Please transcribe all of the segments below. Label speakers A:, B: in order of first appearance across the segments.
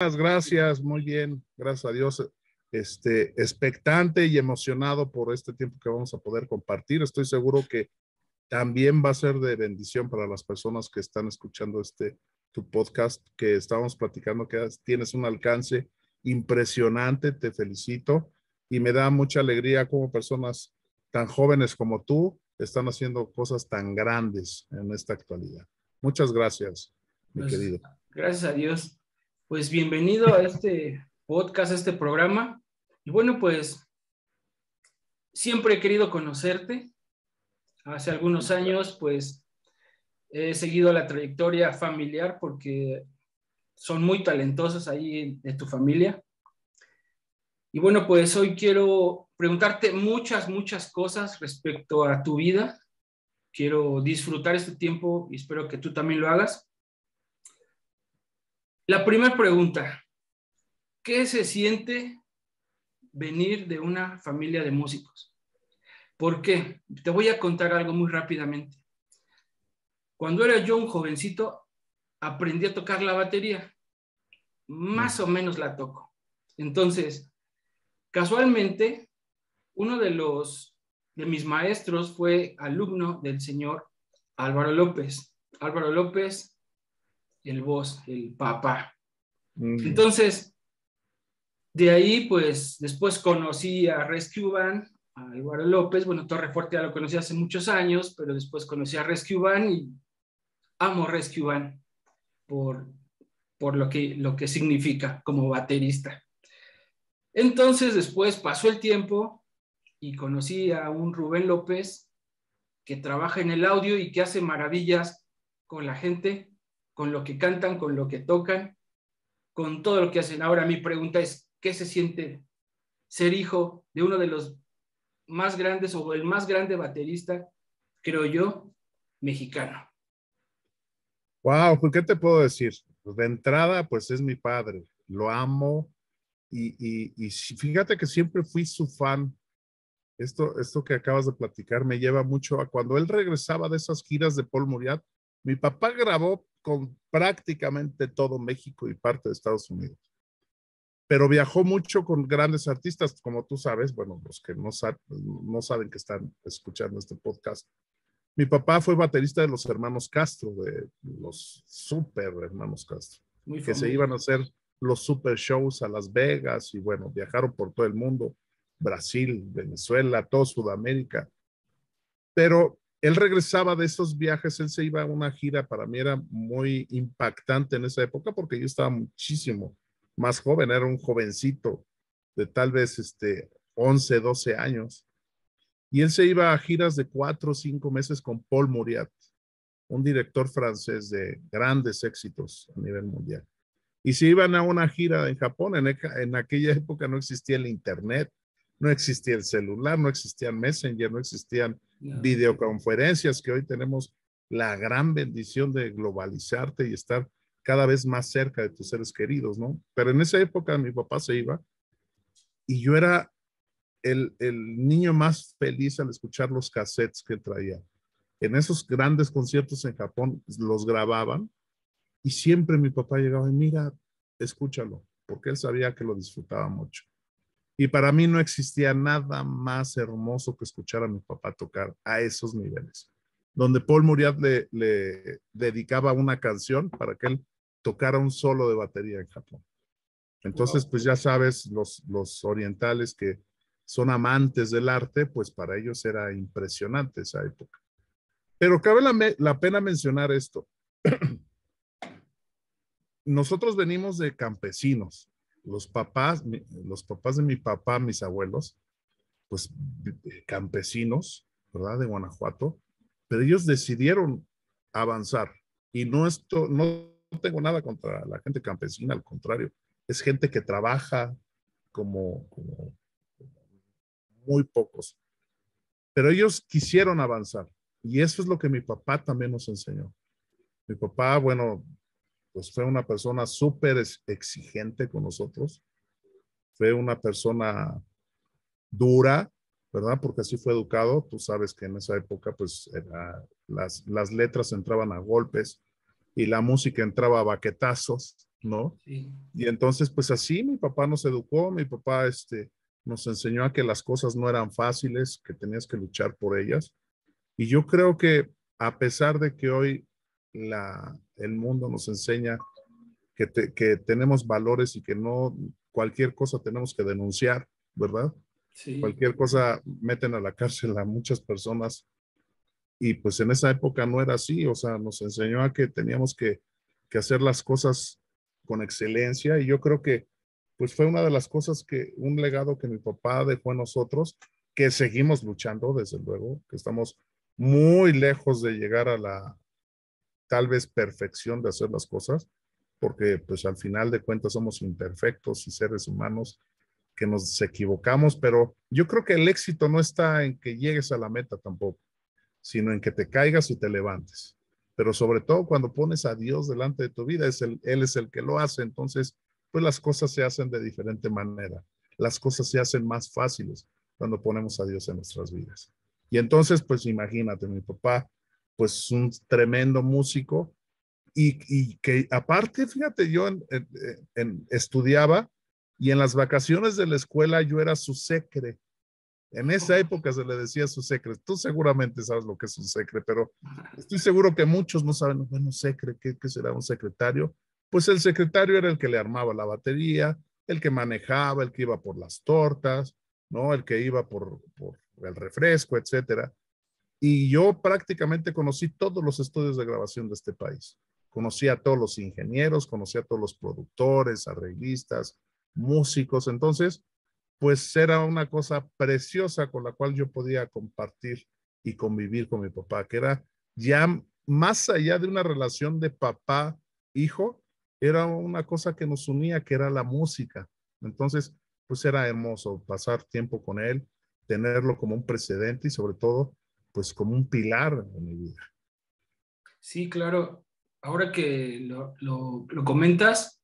A: Gracias, muy bien, gracias a Dios. Este, expectante y emocionado por este tiempo que vamos a poder compartir. Estoy seguro que también va a ser de bendición para las personas que están escuchando este tu podcast que estábamos platicando, que tienes un alcance impresionante, te felicito y me da mucha alegría como personas tan jóvenes como tú están haciendo cosas tan grandes en esta actualidad. Muchas gracias, mi pues, querido.
B: Gracias a Dios. Pues bienvenido a este podcast, a este programa. Y bueno, pues siempre he querido conocerte. Hace algunos años, pues he seguido la trayectoria familiar porque son muy talentosos ahí en tu familia. Y bueno, pues hoy quiero preguntarte muchas, muchas cosas respecto a tu vida. Quiero disfrutar este tiempo y espero que tú también lo hagas. La primera pregunta, ¿qué se siente venir de una familia de músicos? ¿Por qué? Te voy a contar algo muy rápidamente. Cuando era yo un jovencito, aprendí a tocar la batería. Más o menos la toco. Entonces, Casualmente, uno de los de mis maestros fue alumno del señor Álvaro López. Álvaro López, el voz, el papá. Mm. Entonces, de ahí, pues, después conocí a Rescue Band, a Álvaro López. Bueno, Torre Fuerte ya lo conocí hace muchos años, pero después conocí a Rescue Band y amo Rescue Band por, por lo, que, lo que significa como baterista. Entonces después pasó el tiempo y conocí a un Rubén López que trabaja en el audio y que hace maravillas con la gente, con lo que cantan, con lo que tocan, con todo lo que hacen. Ahora mi pregunta es, ¿qué se siente ser hijo de uno de los más grandes o el más grande baterista, creo yo, mexicano?
A: Wow, pues, ¿qué te puedo decir? Pues, de entrada, pues es mi padre. Lo amo, y, fíjate que siempre fui su fan. Esto, esto que acabas de platicar me lleva mucho a cuando él regresaba de esas giras de Paul Muriat. Mi papá grabó con prácticamente todo México y parte de Estados Unidos. Pero viajó mucho con grandes artistas, como tú sabes, bueno, los que no, no saben que están escuchando este podcast. Mi papá fue baterista de los hermanos Castro, de los super hermanos Castro, que se iban a hacer los super shows a Las Vegas y bueno, viajaron por todo el mundo, Brasil, Venezuela, todo Sudamérica. Pero él regresaba de esos viajes, él se iba a una gira, para mí era muy impactante en esa época porque yo estaba muchísimo más joven, era un jovencito de tal vez este 11, 12 años. Y él se iba a giras de cuatro o cinco meses con Paul Muriat, un director francés de grandes éxitos a nivel mundial. Y si iban a una gira en Japón, en, aquella época no existía el Internet, no existía el celular, no existían Messenger, no existían videoconferencias, que hoy tenemos la gran bendición de globalizarte y estar cada vez más cerca de tus seres queridos, ¿no? Pero en esa época mi papá se iba y yo era el, el niño más feliz al escuchar los cassettes que traía. En esos grandes conciertos en Japón los grababan y siempre mi papá llegaba y mira, escúchalo, porque él sabía que lo disfrutaba mucho. Y para mí no existía nada más hermoso que escuchar a mi papá tocar a esos niveles, donde Paul Muriat le, le dedicaba una canción para que él tocara un solo de batería en Japón. Entonces, pues ya sabes, los, los orientales que son amantes del arte, pues para ellos era impresionante esa época. Pero cabe la, la pena mencionar esto. nosotros venimos de campesinos. Los papás, los papás de mi papá, mis abuelos, pues campesinos, ¿verdad? De Guanajuato, pero ellos decidieron avanzar. Y no esto, no tengo nada contra la gente campesina, al contrario, es gente que trabaja como, como muy pocos. Pero ellos quisieron avanzar. Y eso es lo que mi papá también nos enseñó. Mi papá, bueno, pues fue una persona súper exigente con nosotros. Fue una persona dura, ¿verdad? Porque así fue educado. Tú sabes que en esa época, pues, las, las letras entraban a golpes y la música entraba a baquetazos. ¿no? Y entonces, pues así mi papá nos educó, mi papá este, nos enseñó a que las cosas no eran fáciles, que tenías que luchar por ellas. Y yo creo que a pesar de que hoy la, el mundo nos enseña que, que tenemos valores y que no cualquier cosa tenemos que denunciar, ¿verdad? Sí. Cualquier cosa meten a la cárcel a muchas personas y pues en esa época no era así, o sea, nos enseñó a que teníamos que, que hacer las cosas con excelencia y yo creo que pues fue una de las cosas que, un legado que mi papá dejó en nosotros, que seguimos luchando, desde luego, que estamos muy lejos de llegar a la tal vez perfección de hacer las cosas, porque pues al final de cuentas somos imperfectos y seres humanos que nos equivocamos, pero yo creo que el éxito no está en que llegues a la meta tampoco, sino en que te caigas y te levantes. Pero sobre todo cuando pones a Dios delante de tu vida, es el, Él es el que lo hace, entonces pues las cosas se hacen de diferente manera. Las cosas se hacen más fáciles cuando ponemos a Dios en nuestras vidas. Y entonces, pues imagínate, mi papá, pues un tremendo músico y, que aparte, fíjate, yo estudiaba y en las vacaciones de la escuela yo era su secre. En esa época se le decía su secre. Tú seguramente sabes lo que es un secre, pero estoy seguro que muchos no saben, bueno, secre, ¿qué, qué será un secretario? pues el secretario era el que le armaba la batería, el que manejaba, el que iba por las tortas, ¿no? El que iba por, el refresco, etcétera. Y yo prácticamente conocí todos los estudios de grabación de este país. Conocí a todos los ingenieros, conocí a todos los productores, arreglistas, músicos. Entonces, pues era una cosa preciosa con la cual yo podía compartir y convivir con mi papá, que era ya más allá de una relación de papá-hijo, era una cosa que nos unía, que era la música. Entonces, pues era hermoso pasar tiempo con él, tenerlo como un precedente y sobre todo, pues como un pilar en mi vida.
B: Sí, claro. Ahora que lo, lo, comentas,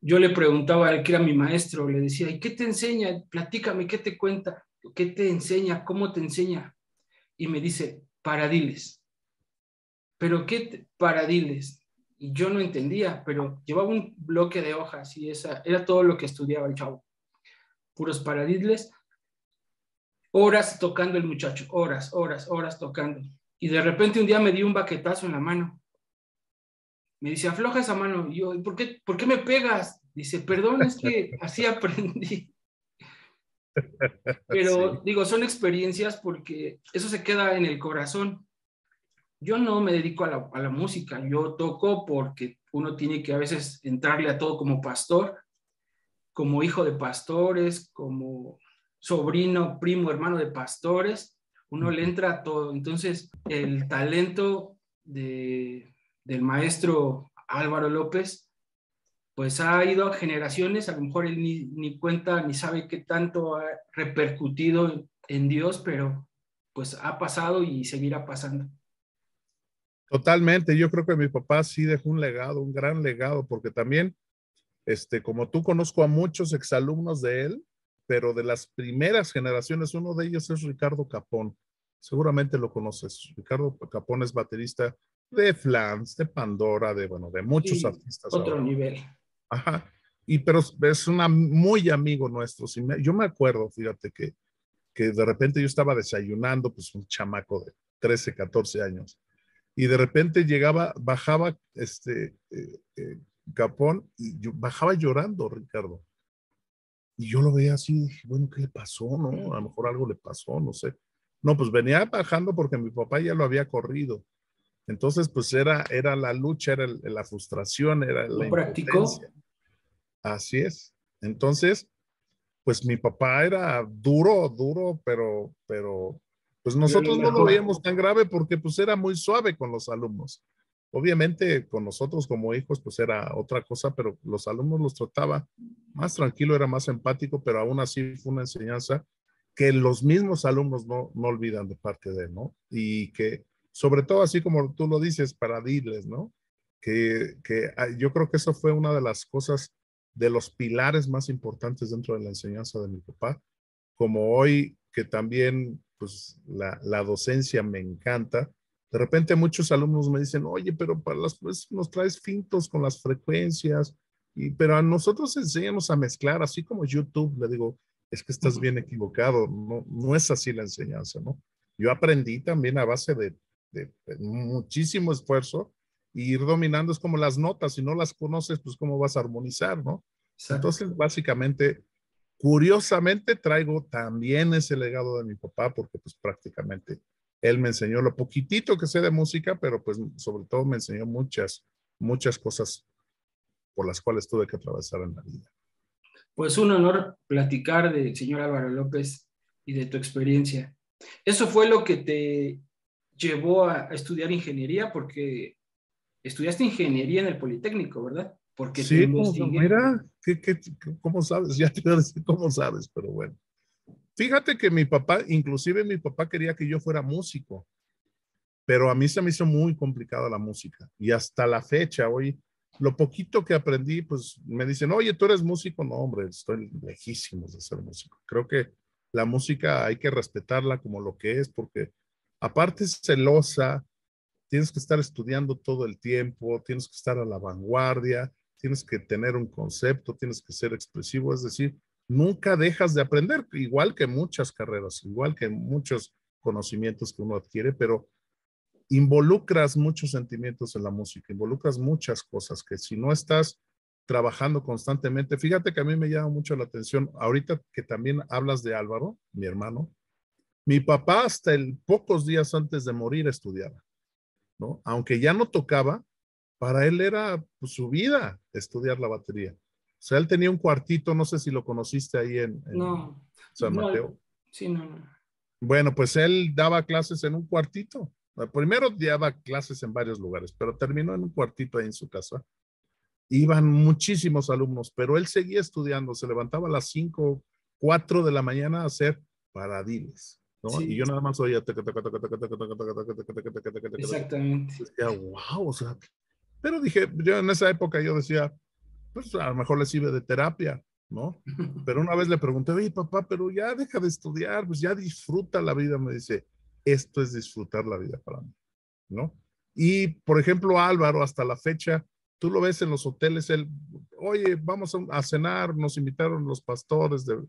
B: yo le preguntaba a él que era mi maestro, le decía, ¿y qué te enseña? Platícame, ¿qué te cuenta? ¿Qué te enseña? ¿Cómo te enseña? Y me dice, paradiles. ¿Pero qué paradiles? y yo no entendía, pero llevaba un bloque de hojas y esa era todo lo que estudiaba el chavo. Puros paradiles, horas tocando el muchacho, horas, horas, horas tocando. Y de repente un día me dio un baquetazo en la mano. Me dice, afloja esa mano. Y yo, ¿por qué, ¿por qué me pegas? Dice, perdón, es que así aprendí. Pero digo, son experiencias porque eso se queda en el corazón yo no me dedico a la, música, yo toco porque uno tiene que a veces entrarle a todo como pastor, como hijo de pastores, como sobrino, primo, hermano de pastores, uno le entra a todo. Entonces, el talento de, del maestro Álvaro López, pues ha ido a generaciones, a lo mejor él ni, ni cuenta ni sabe qué tanto ha repercutido en Dios, pero pues ha pasado y seguirá pasando.
A: Totalmente, yo creo que mi papá sí dejó un legado, un gran legado, porque también, este, como tú conozco a muchos exalumnos de él, pero de las primeras generaciones, uno de ellos es Ricardo Capón. Seguramente lo conoces. Ricardo Capón es baterista de Flans, de Pandora, de, bueno, de muchos artistas.
B: Otro nivel.
A: Ajá. Y pero es una muy amigo nuestro. yo me acuerdo, fíjate que, que de repente yo estaba desayunando, pues un chamaco de 13, 14 años y de repente llegaba, bajaba este eh, eh, Capón y yo, bajaba llorando, Ricardo. Y yo lo veía así, dije, bueno, ¿qué le pasó? No, a lo mejor algo le pasó, no sé. No, pues venía bajando porque mi papá ya lo había corrido. Entonces, pues era, era la lucha, era la frustración, era la
B: practicó?
A: Así es. Entonces, pues mi papá era duro, duro, pero, pero pues nosotros no lo veíamos tan grave porque pues era muy suave con los alumnos. Obviamente con nosotros como hijos pues era otra cosa, pero los alumnos los trataba más tranquilo, era más empático, pero aún así fue una enseñanza que los mismos alumnos no, no olvidan de parte de él, ¿no? Y que sobre todo así como tú lo dices, para dirles, ¿no? Que, que ah, yo creo que eso fue una de las cosas, de los pilares más importantes dentro de la enseñanza de mi papá, como hoy que también pues la, la, docencia me encanta. De repente muchos alumnos me dicen, oye, pero para las pues nos traes fintos con las frecuencias, Y, pero a nosotros enseñamos a mezclar, así como YouTube, le digo, es que estás bien equivocado, no, no es así la enseñanza, ¿no? Yo aprendí también a base de, de, muchísimo esfuerzo y ir dominando es como las notas, si no las conoces, pues cómo vas a armonizar, ¿no? Entonces, básicamente, curiosamente traigo también ese legado de mi papá porque pues prácticamente él me enseñó lo poquitito que sé de música, pero pues sobre todo me enseñó muchas, muchas cosas por las cuales tuve que atravesar en la vida.
B: Pues un honor platicar del señor Álvaro López y de tu experiencia. Eso fue lo que te llevó a, estudiar ingeniería, porque estudiaste ingeniería en el Politécnico, ¿verdad? Porque
A: sí, mira, cómo sabes? Ya te voy a decir cómo sabes, pero bueno. Fíjate que mi papá, inclusive mi papá quería que yo fuera músico, pero a mí se me hizo muy complicada la música y hasta la fecha, hoy, lo poquito que aprendí, pues me dicen, oye, tú eres músico. No, hombre, estoy lejísimo de ser músico. Creo que la música hay que respetarla como lo que es, porque aparte es celosa, tienes que estar estudiando todo el tiempo, tienes que estar a la vanguardia, tienes que tener un concepto, tienes que ser expresivo, es decir, nunca dejas de aprender, igual que muchas carreras, igual que muchos conocimientos que uno adquiere, pero involucras muchos sentimientos en la música, involucras muchas cosas que si no estás trabajando constantemente, fíjate que a mí me llama mucho la atención, ahorita que también hablas de Álvaro, mi hermano, mi papá hasta el pocos días antes de morir estudiaba, ¿no? Aunque ya no tocaba, para él era pues, su vida estudiar la batería. O sea, él tenía un cuartito, no sé si lo conociste ahí en, San Mateo.
B: Sí, no, no.
A: Bueno, pues él daba clases en un cuartito. Primero daba clases en varios lugares, pero terminó en un cuartito ahí en su casa. Iban muchísimos alumnos, pero él seguía estudiando, se levantaba a las 5, 4 de la mañana a hacer paradiles. ¿no? Y yo nada más oía.
B: Exactamente.
A: Decía, wow, o sea. Pero dije, yo en esa época yo decía, pues a lo mejor le sirve de terapia, ¿no? Pero una vez le pregunté, oye, papá, pero ya deja de estudiar, pues ya disfruta la vida. Me dice, esto es disfrutar la vida para mí, ¿no? Y, por ejemplo, Álvaro, hasta la fecha, tú lo ves en los hoteles, él, oye, vamos a, cenar, nos invitaron los pastores de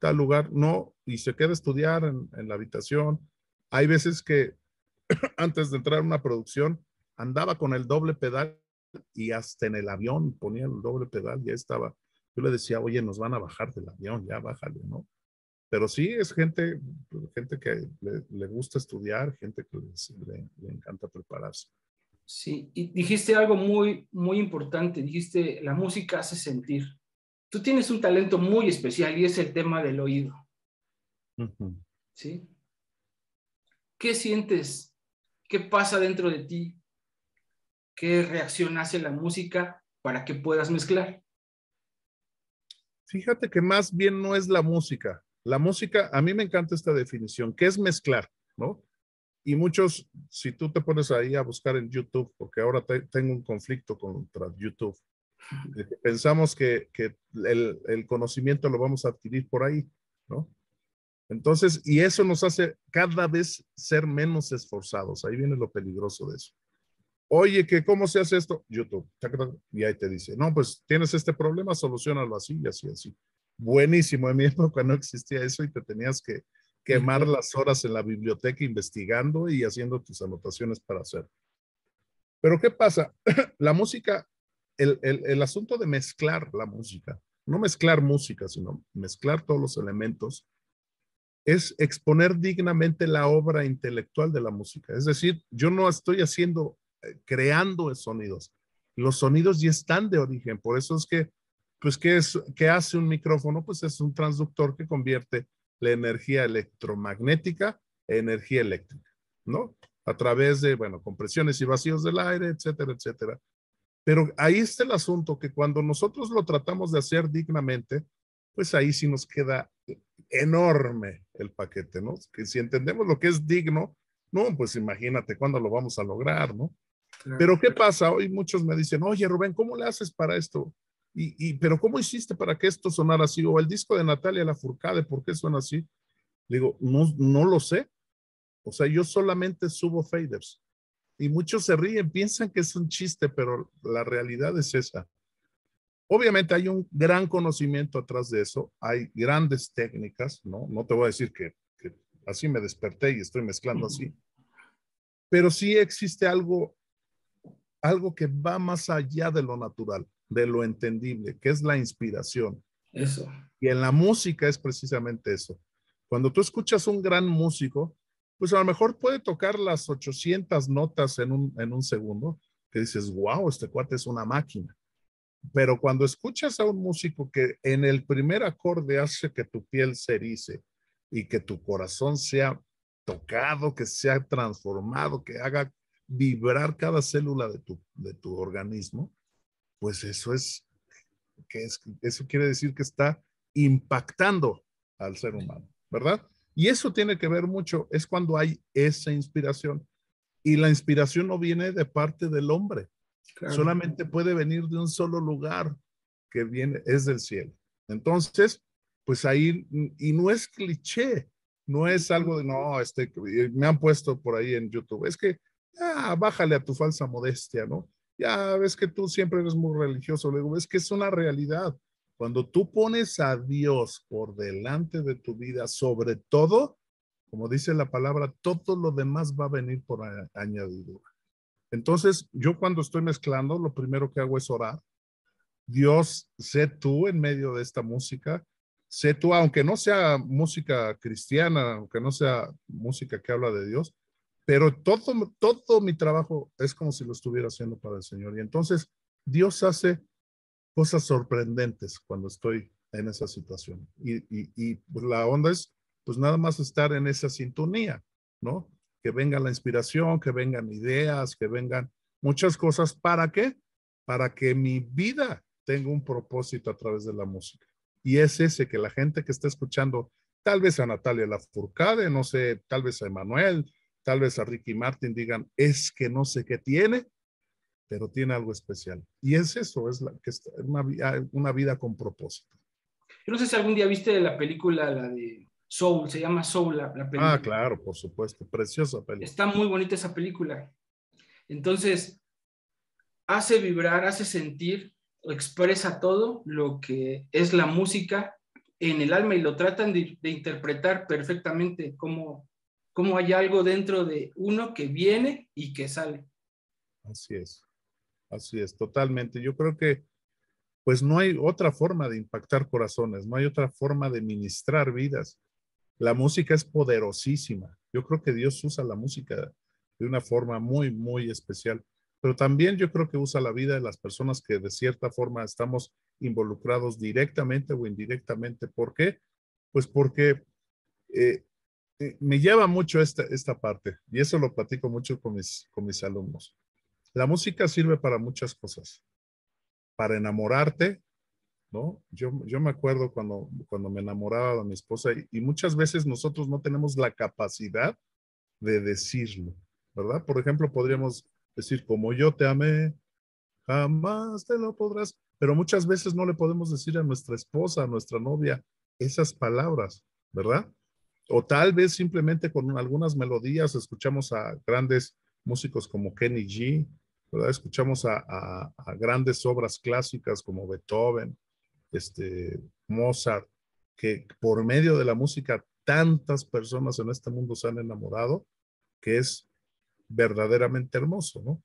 A: tal lugar, no, y se queda a estudiar en, en la habitación. Hay veces que antes de entrar a una producción, andaba con el doble pedal y hasta en el avión ponía el doble pedal, ya estaba. Yo le decía, oye, nos van a bajar del avión, ya bájale, ¿no? Pero sí es gente, gente que le, gusta estudiar, gente que le, le, encanta prepararse.
B: Sí, y dijiste algo muy, muy importante, dijiste, la música hace sentir. Tú tienes un talento muy especial y es el tema del oído. ¿Sí? ¿Qué sientes? ¿Qué pasa dentro de ti qué reacción hace la música para que puedas mezclar.
A: Fíjate que más bien no es la música. La música, a mí me encanta esta definición, que es mezclar, ¿no? Y muchos, si tú te pones ahí a buscar en YouTube, porque ahora tengo un conflicto contra YouTube, pensamos que, que el, el, conocimiento lo vamos a adquirir por ahí, ¿no? Entonces, y eso nos hace cada vez ser menos esforzados. Ahí viene lo peligroso de eso. Oye, que cómo se hace esto? YouTube. Y ahí te dice, no, pues tienes este problema, solucionalo así y así, así. Buenísimo. En mi época no existía eso y te tenías que quemar las horas en la biblioteca investigando y haciendo tus anotaciones para hacer. Pero ¿qué pasa? la música, el, el, el asunto de mezclar la música, no mezclar música, sino mezclar todos los elementos, es exponer dignamente la obra intelectual de la música. Es decir, yo no estoy haciendo creando sonidos. Los sonidos ya están de origen, por eso es que, pues, ¿qué, es, ¿qué hace un micrófono? Pues es un transductor que convierte la energía electromagnética en energía eléctrica, ¿no? A través de, bueno, compresiones y vacíos del aire, etcétera, etcétera. Pero ahí está el asunto que cuando nosotros lo tratamos de hacer dignamente, pues ahí sí nos queda enorme el paquete, ¿no? Que si entendemos lo que es digno, no, pues imagínate cuándo lo vamos a lograr, ¿no? Pero ¿qué pasa? Hoy muchos me dicen, oye Rubén, ¿cómo le haces para esto? Y, y, pero ¿cómo hiciste para que esto sonara así? O el disco de Natalia Lafourcade, ¿por qué suena así? Digo, no, no lo sé. O sea, yo solamente subo faders. Y muchos se ríen, piensan que es un chiste, pero la realidad es esa. Obviamente hay un gran conocimiento atrás de eso, hay grandes técnicas, ¿no? No te voy a decir que, que así me desperté y estoy mezclando así, pero sí existe algo, algo que va más allá de lo natural, de lo entendible, que es la inspiración.
B: Eso.
A: Y en la música es precisamente eso. Cuando tú escuchas un gran músico, pues a lo mejor puede tocar las 800 notas en un, en un segundo, que dices, wow, este cuate es una máquina. Pero cuando escuchas a un músico que en el primer acorde hace que tu piel se erice y que tu corazón sea tocado, que sea transformado, que haga vibrar cada célula de tu, de tu organismo, pues eso es, que es, eso quiere decir que está impactando al ser humano. ¿verdad? Y eso tiene que ver mucho, es cuando hay esa inspiración. Y la inspiración no viene de parte del hombre, solamente puede venir de un solo lugar que viene, es del cielo. Entonces, pues ahí, y no es cliché, no es algo de, no, este, me han puesto por ahí en YouTube, es que, ah, bájale a tu falsa modestia, ¿no? Ya ves que tú siempre eres muy religioso, luego es que es una realidad. Cuando tú pones a Dios por delante de tu vida, sobre todo, como dice la palabra, todo lo demás va a venir por añadidura. Entonces, yo cuando estoy mezclando, lo primero que hago es orar. Dios, sé tú en medio de esta música, sé tú, aunque no sea música cristiana, aunque no sea música que habla de Dios, pero todo, todo mi trabajo es como si lo estuviera haciendo para el Señor. Y entonces Dios hace cosas sorprendentes cuando estoy en esa situación. Y, y, pues la onda es, pues nada más estar en esa sintonía, ¿no? Que venga la inspiración, que vengan ideas, que vengan muchas cosas. ¿Para qué? Para que mi vida tenga un propósito a través de la música. Y es ese que la gente que está escuchando, tal vez a Natalia Lafourcade, no sé, tal vez a Emanuel, tal vez a Ricky Martin, digan, es que no sé qué tiene, pero tiene algo especial. Y es eso, es la, que es una, una, vida con propósito.
B: Yo no sé si algún día viste la película, la de Soul, se llama Soul la, película.
A: Ah, claro, por supuesto, preciosa película.
B: Está muy bonita esa película. Entonces, hace vibrar, hace sentir, expresa todo lo que es la música en el alma y lo tratan de, de interpretar perfectamente como, como hay algo dentro de uno que viene y que sale.
A: Así es. Así es, totalmente. Yo creo que pues no hay otra forma de impactar corazones, no hay otra forma de ministrar vidas. La música es poderosísima. Yo creo que Dios usa la música de una forma muy, muy especial, pero también yo creo que usa la vida de las personas que de cierta forma estamos involucrados directamente o indirectamente. ¿Por qué? Pues porque eh, me lleva mucho esta, esta parte y eso lo platico mucho con mis, con mis alumnos. La música sirve para muchas cosas. Para enamorarte, ¿no? Yo, yo me acuerdo cuando, cuando me enamoraba de mi esposa y, muchas veces nosotros no tenemos la capacidad de decirlo, ¿verdad? Por ejemplo, podríamos decir, como yo te amé, jamás te lo podrás, pero muchas veces no le podemos decir a nuestra esposa, a nuestra novia, esas palabras, ¿verdad? O tal vez simplemente con algunas melodías escuchamos a grandes músicos como Kenny G, Escuchamos a, grandes obras clásicas como Beethoven, este, Mozart, que por medio de la música tantas personas en este mundo se han enamorado, que es verdaderamente hermoso, ¿no?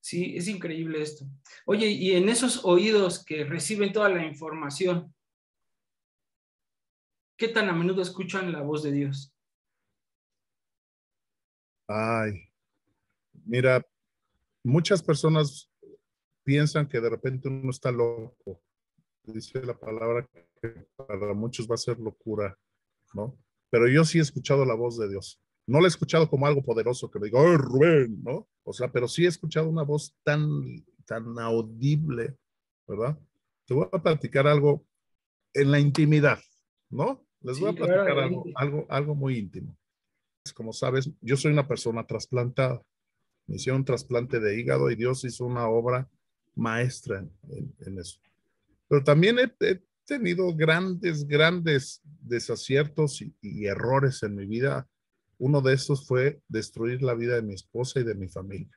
B: Sí, es increíble esto. Oye, y en esos oídos que reciben toda la información, ¿qué tan a menudo escuchan la voz de Dios?
A: Ay, Mira, muchas personas piensan que de repente uno está loco. Dice la palabra que para muchos va a ser locura, ¿no? Pero yo sí he escuchado la voz de Dios. No la he escuchado como algo poderoso que me diga, ¡ay, Rubén! ¿no? O sea, pero sí he escuchado una voz tan, tan audible, ¿verdad? Te voy a platicar algo en la intimidad, ¿no? Les voy a platicar algo, algo, algo muy íntimo. Como sabes, yo soy una persona trasplantada me hicieron un trasplante de hígado y Dios hizo una obra maestra en, eso. Pero también he, tenido grandes, grandes desaciertos y, errores en mi vida. Uno de esos fue destruir la vida de mi esposa y de mi familia.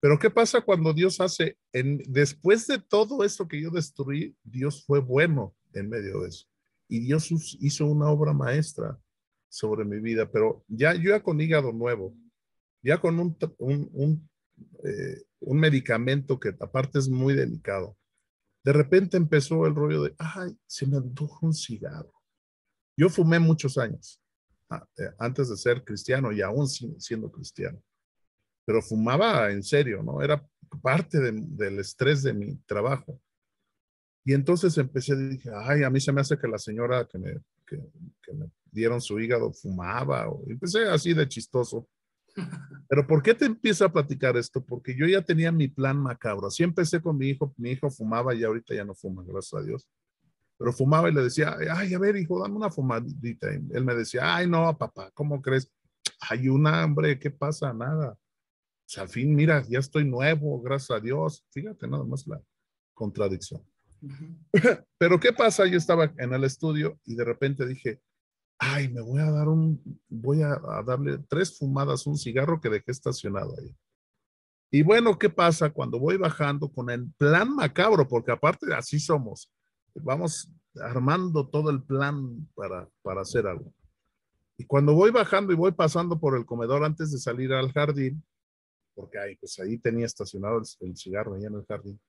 A: Pero ¿qué pasa cuando Dios hace, en, después de todo esto que yo destruí, Dios fue bueno en medio de eso. Y Dios hizo una obra maestra sobre mi vida, pero ya yo ya con hígado nuevo, ya con un, un, eh, un medicamento que aparte es muy delicado, de repente empezó el rollo de, ay, se me antoja un cigarro. Yo fumé muchos años eh, antes de ser cristiano y aún siendo cristiano, pero fumaba en serio, ¿no? Era parte del estrés de mi trabajo. Y entonces empecé, dije, ay, a mí se me hace que la señora que me, que, me dieron su hígado fumaba, o empecé así de chistoso. Pero ¿por qué te empiezo a platicar esto? Porque yo ya tenía mi plan macabro. Así empecé con mi hijo, mi hijo fumaba y ahorita ya no fuma, gracias a Dios. Pero fumaba y le decía, ay, a ver, hijo, dame una fumadita. Y él me decía, ay, no, papá, ¿cómo crees? Hay un hambre, ¿qué pasa? Nada. O sea, al fin, mira, ya estoy nuevo, gracias a Dios. Fíjate nada más la contradicción. Pero ¿qué pasa? Yo estaba en el estudio y de repente dije, ay, me voy a dar un, voy a, darle tres fumadas un cigarro que dejé estacionado ahí. Y bueno, ¿qué pasa cuando voy bajando con el plan macabro? Porque aparte así somos. Vamos armando todo el plan para, para hacer algo. Y cuando voy bajando y voy pasando por el comedor antes de salir al jardín, porque ahí, pues ahí tenía estacionado el, cigarro allá en el jardín,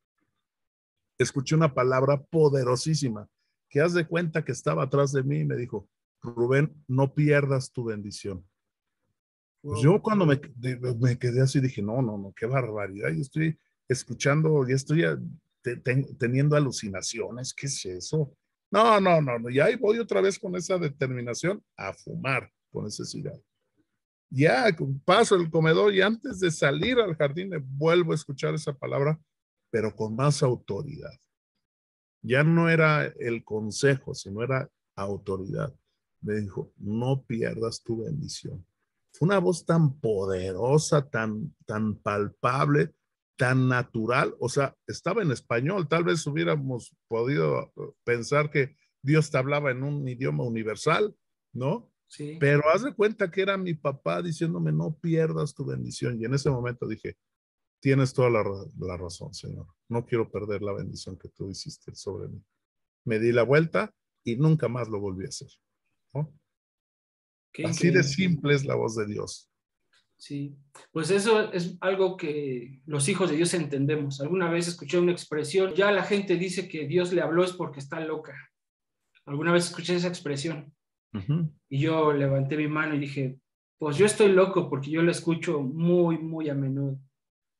A: escuché una palabra poderosísima que haz de cuenta que estaba atrás de mí y me dijo, Rubén, no pierdas tu bendición. Pues yo cuando me, me, quedé así dije, no, no, no, qué barbaridad. Yo estoy escuchando, ya estoy teniendo alucinaciones, ¿qué es eso? No, no, no, no, y ahí voy otra vez con esa determinación a fumar con ese cigarro. Ya paso el comedor y antes de salir al jardín vuelvo a escuchar esa palabra pero con más autoridad. Ya no era el consejo, sino era autoridad. Me dijo, no pierdas tu bendición. Fue una voz tan poderosa, tan, tan palpable, tan natural. O sea, estaba en español. Tal vez hubiéramos podido pensar que Dios te hablaba en un idioma universal, ¿no? Sí. Pero haz de cuenta que era mi papá diciéndome, no pierdas tu bendición. Y en ese momento dije, Tienes toda la, razón, Señor. No quiero perder la bendición que tú hiciste sobre mí. Me di la vuelta y nunca más lo volví a hacer. Así de simple es la voz de Dios.
B: Sí, pues eso es algo que los hijos de Dios entendemos. Alguna vez escuché una expresión, ya la gente dice que Dios le habló es porque está loca. Alguna vez escuché esa expresión y yo levanté mi mano y dije, pues yo estoy loco porque yo lo escucho muy, muy a menudo.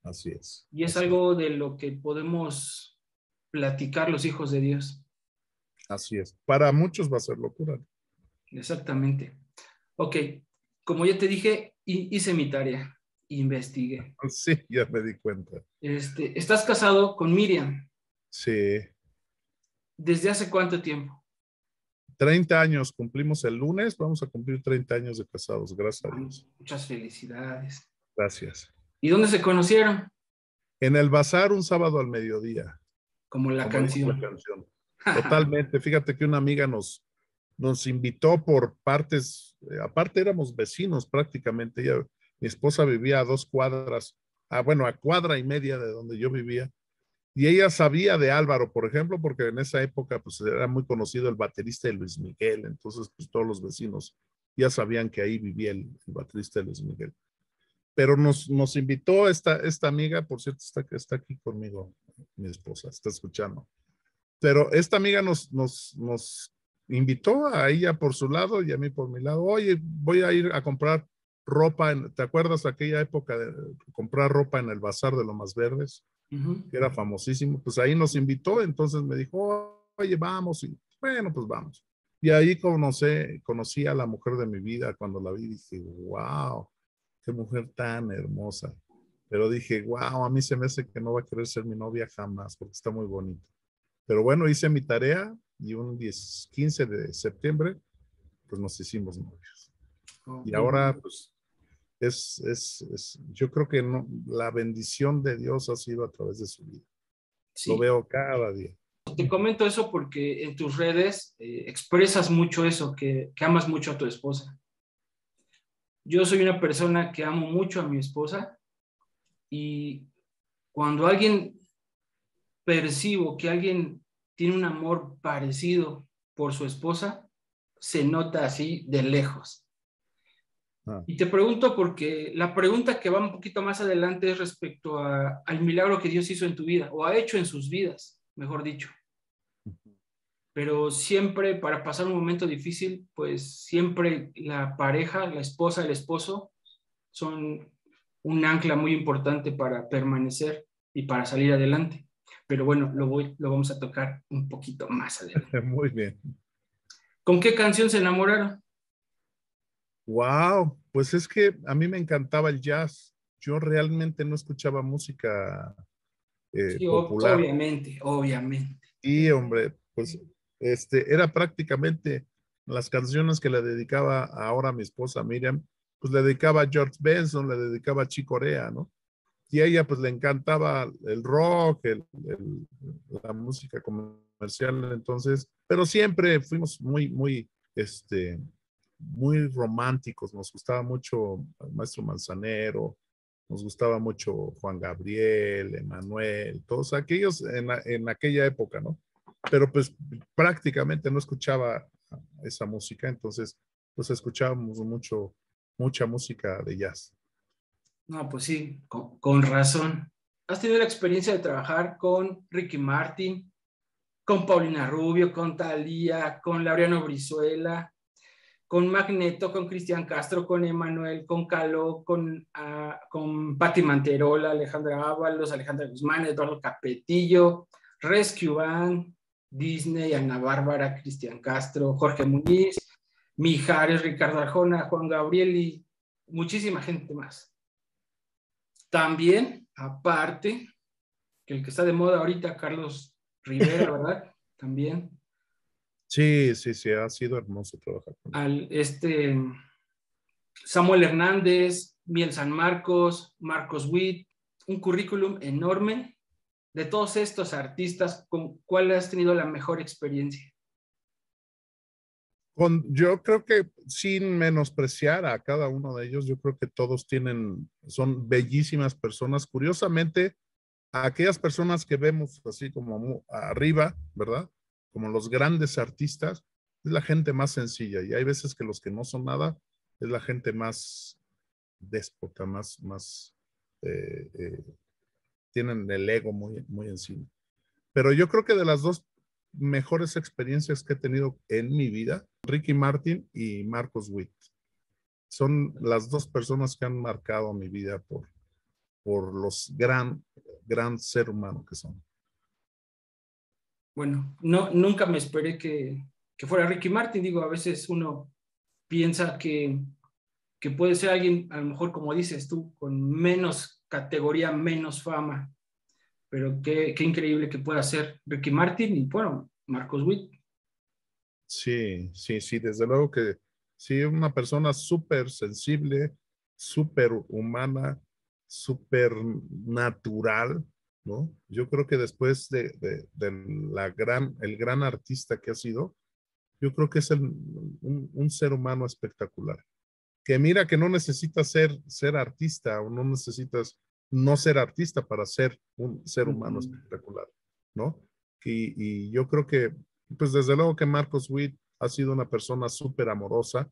A: Así es.
B: Y es algo de lo que podemos platicar los hijos de Dios.
A: Así es. Para muchos va a ser locura.
B: Exactamente. Ok, como ya te dije, hice mi tarea, investigué.
A: Sí, ya me di cuenta.
B: Este, ¿Estás casado con Miriam?
A: Sí.
B: ¿Desde hace cuánto tiempo?
A: 30 años, cumplimos el lunes, vamos a cumplir 30 años de casados, gracias a Dios.
B: Muchas felicidades.
A: Gracias.
B: ¿Y dónde se conocieron?
A: En el bazar un sábado al mediodía.
B: Como la canción.
A: Totalmente. Fíjate que una amiga nos, nos invitó por partes, eh, aparte éramos vecinos prácticamente. Ella, mi esposa vivía a dos cuadras, ah, bueno, a cuadra y media de donde yo vivía. Y ella sabía de Álvaro, por ejemplo, porque en esa época pues era muy conocido el baterista de Luis Miguel. Entonces, pues todos los vecinos ya sabían que ahí vivía el baterista de Luis Miguel pero nos, nos invitó esta, esta amiga, por cierto, está, está aquí conmigo, mi esposa, está escuchando. Pero esta amiga nos, nos, nos invitó a ella por su lado y a mí por mi lado. Oye, voy a ir a comprar ropa. ¿Te acuerdas aquella época de comprar ropa en el bazar de lo más verdes? Que era famosísimo. Pues ahí nos invitó, entonces me dijo, oye, vamos. Y bueno, pues vamos. Y ahí conocí, conocí a la mujer de mi vida. Cuando la vi dije, wow, qué mujer tan hermosa. Pero dije, wow, a mí se me hace que no va a querer ser mi novia jamás porque está muy bonita. Pero bueno, hice mi tarea y un 10, 15 de septiembre, pues nos hicimos novios. y ahora, pues, es, es, es, yo creo que no, la bendición de Dios ha sido a través de su vida. Lo veo cada día.
B: Te comento eso porque en tus redes eh, expresas mucho eso, que, que amas mucho a tu esposa. Yo soy una persona que amo mucho a mi esposa y Cuando alguien percibo que alguien tiene un amor parecido por su esposa, se nota así de lejos. Ah. Y te pregunto porque la pregunta que va un poquito más adelante es respecto al milagro que Dios hizo en tu vida, o ha hecho en sus vidas, mejor dicho. Pero siempre para pasar un momento difícil, pues siempre la pareja, la esposa, el esposo, son un ancla muy importante para permanecer y para salir adelante. Pero bueno, lo, voy, lo vamos a tocar un poquito más adelante.
A: Muy bien.
B: ¿Con qué canción se enamoraron?
A: Wow, pues es que a mí me encantaba el jazz. Yo realmente no escuchaba música
B: eh, popular. Obviamente, obviamente.
A: Y hombre, pues este, era prácticamente las canciones que le dedicaba ahora a mi esposa Miriam, pues le dedicaba a George Benson, le dedicaba a Chick Corea, ¿no? Y a ella pues le encantaba el rock, la música comercial, entonces, pero siempre fuimos muy, muy, este, muy románticos, nos gustaba mucho el maestro Manzanero, nos gustaba mucho Juan Gabriel, Emanuel, todos aquellos en, en aquella época, ¿no? Pero pues prácticamente no escuchaba esa música, entonces pues escuchábamos mucho mucha música de jazz.
B: No, pues sí, con, razón. ¿Has tenido la experiencia de trabajar con Ricky Martin, con Paulina Rubio, con Talía, con Laureano Brizuela, con Magneto, con Cristian Castro, con Emanuel, con Caló, con, uh, con Patti Manterola, Alejandra Ábalos, Alejandra Guzmán, Eduardo Capetillo, Rescue Band, Disney, Ana Bárbara, Cristian Castro, Jorge Muñiz, Mijares, Ricardo Arjona, Juan Gabriel y muchísima gente más. También, aparte, que el que está de moda ahorita, Carlos Rivera, ¿verdad? También.
A: Sí, sí, sí, ha sido hermoso trabajar
B: con Al, este, Samuel Hernández, Miel San Marcos, Marcos Witt, un currículum enorme. De todos estos artistas, ¿con cuál has tenido la mejor experiencia?
A: yo creo que sin menospreciar a cada uno de ellos, yo creo que todos tienen, son bellísimas personas. Curiosamente, aquellas personas que vemos así como arriba, ¿verdad? Como los grandes artistas, es la gente más sencilla. Y hay veces que los que no son nada es la gente más déspota, más, más, eh, eh, tienen el ego muy, muy encima. Pero yo creo que de las dos mejores experiencias que he tenido en mi vida, Ricky Martin y Marcos Witt. Son las dos personas que han marcado mi vida por, por los gran, gran ser humano que son.
B: Bueno, no, nunca me esperé que, que fuera Ricky Martin. Digo, a veces uno piensa que, que puede ser alguien, a lo mejor como dices tú, con menos categoría, menos fama, pero qué, qué, increíble que pueda ser Ricky Martin y bueno, Marcos Witt.
A: Sí, sí, sí, desde luego que sí, una persona súper sensible, súper humana, súper natural, ¿no? Yo creo que después de, de, la gran, el gran artista que ha sido, yo creo que es un, un, ser humano espectacular. Que mira que no necesitas ser, ser artista o no necesitas no ser artista para ser un ser humano espectacular, ¿no? Y, y, yo creo que pues desde luego que Marcos Witt ha sido una persona súper amorosa.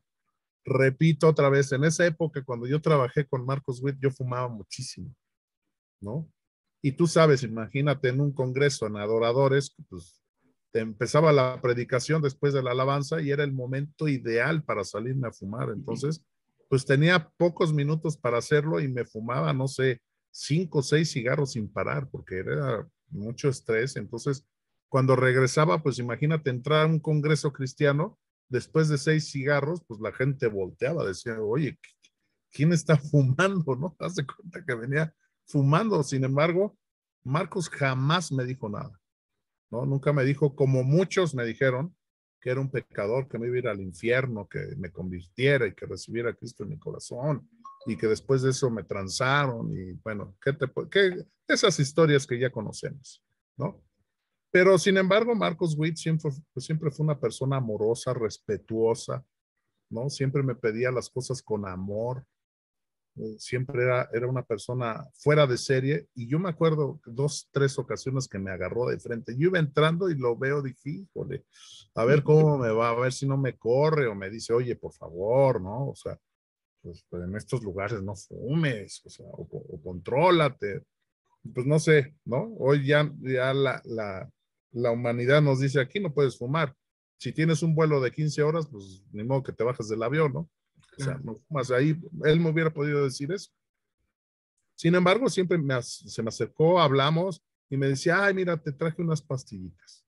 A: Repito otra vez, en esa época cuando yo trabajé con Marcos Witt, yo fumaba muchísimo, ¿no? Y tú sabes, imagínate en un congreso en adoradores, pues te empezaba la predicación después de la alabanza y era el momento ideal para salirme a fumar. Entonces, pues tenía pocos minutos para hacerlo y me fumaba, no sé, cinco o seis cigarros sin parar porque era mucho estrés. Entonces, cuando regresaba, pues imagínate entrar a un congreso cristiano, después de seis cigarros, pues la gente volteaba, decía, oye, ¿quién está fumando? ¿No? Hace cuenta que venía fumando. Sin embargo, Marcos jamás me dijo nada, ¿no? Nunca me dijo, como muchos me dijeron, que era un pecador, que me iba a ir al infierno, que me convirtiera y que recibiera a Cristo en mi corazón y que después de eso me transaron y bueno, ¿qué te, qué, esas historias que ya conocemos, ¿no? Pero sin embargo, Marcos Witt siempre, pues, siempre fue una persona amorosa, respetuosa, ¿no? Siempre me pedía las cosas con amor. eh, siempre era, era una persona fuera de serie y yo me acuerdo dos, tres ocasiones que me agarró de frente. Yo iba entrando y lo veo, dije, a ver cómo me va, a ver si no me corre o me dice, oye, por favor, ¿no? O sea, pues, pues en estos lugares no fumes, o sea, o, o contrólate. Pues no sé, ¿no? Hoy ya, ya la, la, la humanidad nos dice, aquí no puedes fumar. Si tienes un vuelo de 15 horas, pues ni modo que te bajes del avión, ¿no? O sea, no fumas ahí. Él me hubiera podido decir eso. Sin embargo, siempre se me acercó, hablamos y me decía, ay, mira, te traje unas pastillitas.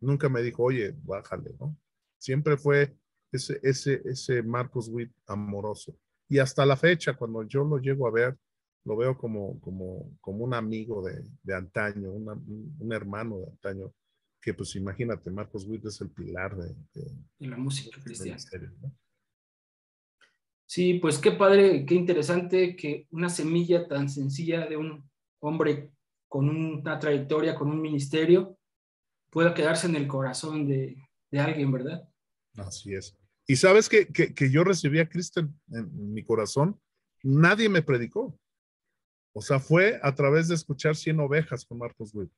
A: Nunca me dijo, oye, bájale, ¿no? Siempre fue ese, ese, ese Marcos Witt amoroso. Y hasta la fecha, cuando yo lo llego a ver, lo veo como, como, como un amigo de, de antaño, un hermano de antaño, que pues imagínate, Marcos Witt es el pilar de,
B: de la música cristiana. ¿no? Sí, pues qué padre, qué interesante que una semilla tan sencilla de un hombre con una trayectoria, con un ministerio, pueda quedarse en el corazón de, alguien, ¿verdad?
A: Así es. Y sabes que, que, yo recibí a Cristo en, mi corazón, nadie me predicó. O sea, fue a través de escuchar 100 ovejas con Marcos Witt.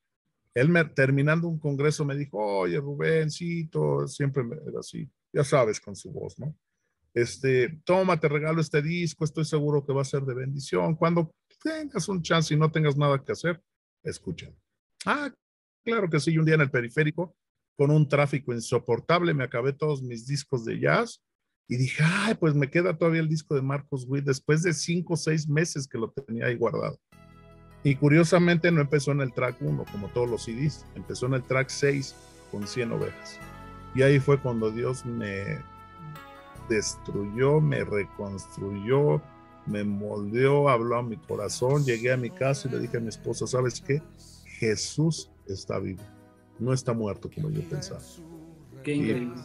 A: Él me, terminando un congreso me dijo, oye, Rubéncito, siempre era así, ya sabes, con su voz, ¿no? este, toma, te regalo este disco, estoy seguro que va a ser de bendición. Cuando tengas un chance y no tengas nada que hacer, escucha. Ah, claro que sí, un día en el periférico, con un tráfico insoportable, me acabé todos mis discos de jazz y dije, ay, pues me queda todavía el disco de Marcos Witt después de cinco o seis meses que lo tenía ahí guardado. Y curiosamente no empezó en el track 1, como todos los CDs, empezó en el track 6 con 100 ovejas. Y ahí fue cuando Dios me destruyó, me reconstruyó, me moldeó, habló a mi corazón, llegué a mi casa y le dije a mi esposa, ¿sabes qué? Jesús está vivo, no está muerto como yo pensaba.
B: Qué increíble.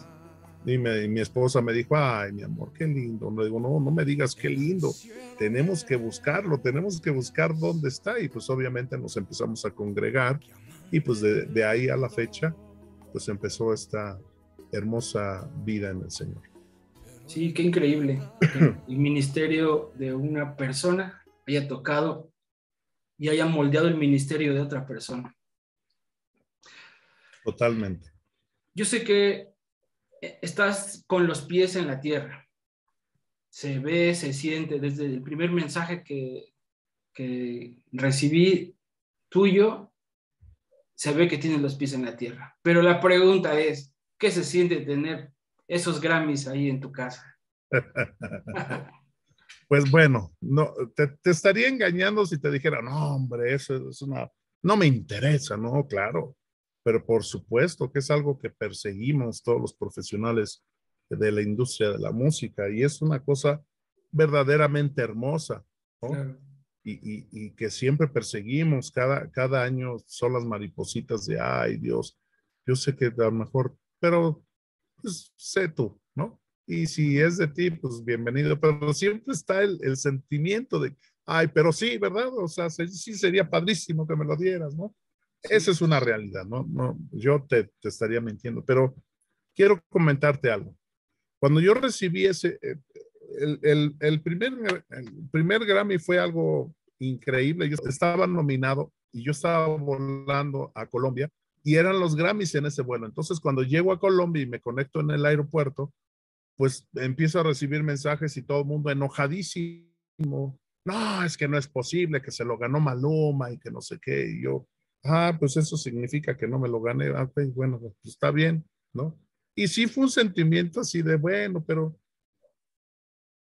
A: Y, mi esposa me dijo, ay, mi amor, qué lindo. Le digo, no, no me digas qué lindo. Tenemos que buscarlo, tenemos que buscar dónde está. Y pues obviamente nos empezamos a congregar y pues de, de ahí a la fecha, pues empezó esta hermosa vida en el Señor.
B: Sí, qué increíble. el ministerio de una persona haya tocado y haya moldeado el ministerio de otra persona.
A: Totalmente.
B: Yo sé que estás con los pies en la tierra. Se ve, se siente desde el primer mensaje que, que recibí tuyo, se ve que tienes los pies en la tierra. Pero la pregunta es, ¿qué se siente tener esos Grammys ahí en tu casa?
A: pues bueno, no, te, estaría engañando si te dijera, no, hombre, eso es una, no me interesa, no, claro, pero por supuesto que es algo que perseguimos todos los profesionales de la industria de la música y es una cosa verdaderamente hermosa, Y, y, que siempre perseguimos, cada, cada año son las maripositas de, ay Dios, yo sé que a lo mejor, pero pues sé tú, ¿no? Y si es de ti, pues bienvenido, pero siempre está el, el sentimiento de, ay, pero sí, ¿verdad? O sea, sí sería padrísimo que me lo dieras, ¿no? Esa es una realidad, ¿no? no yo te, te, estaría mintiendo, pero quiero comentarte algo. Cuando yo recibí ese, eh, el, el, el, primer, el primer Grammy fue algo increíble. Yo estaba nominado y yo estaba volando a Colombia y eran los Grammys en ese vuelo. Entonces, cuando llego a Colombia y me conecto en el aeropuerto, pues empiezo a recibir mensajes y todo el mundo enojadísimo. No, es que no es posible, que se lo ganó Maluma y que no sé qué. Y yo, ah, pues eso significa que no me lo gané. Ah, pues, bueno, pues está bien, ¿no? Y sí fue un sentimiento así de, bueno, pero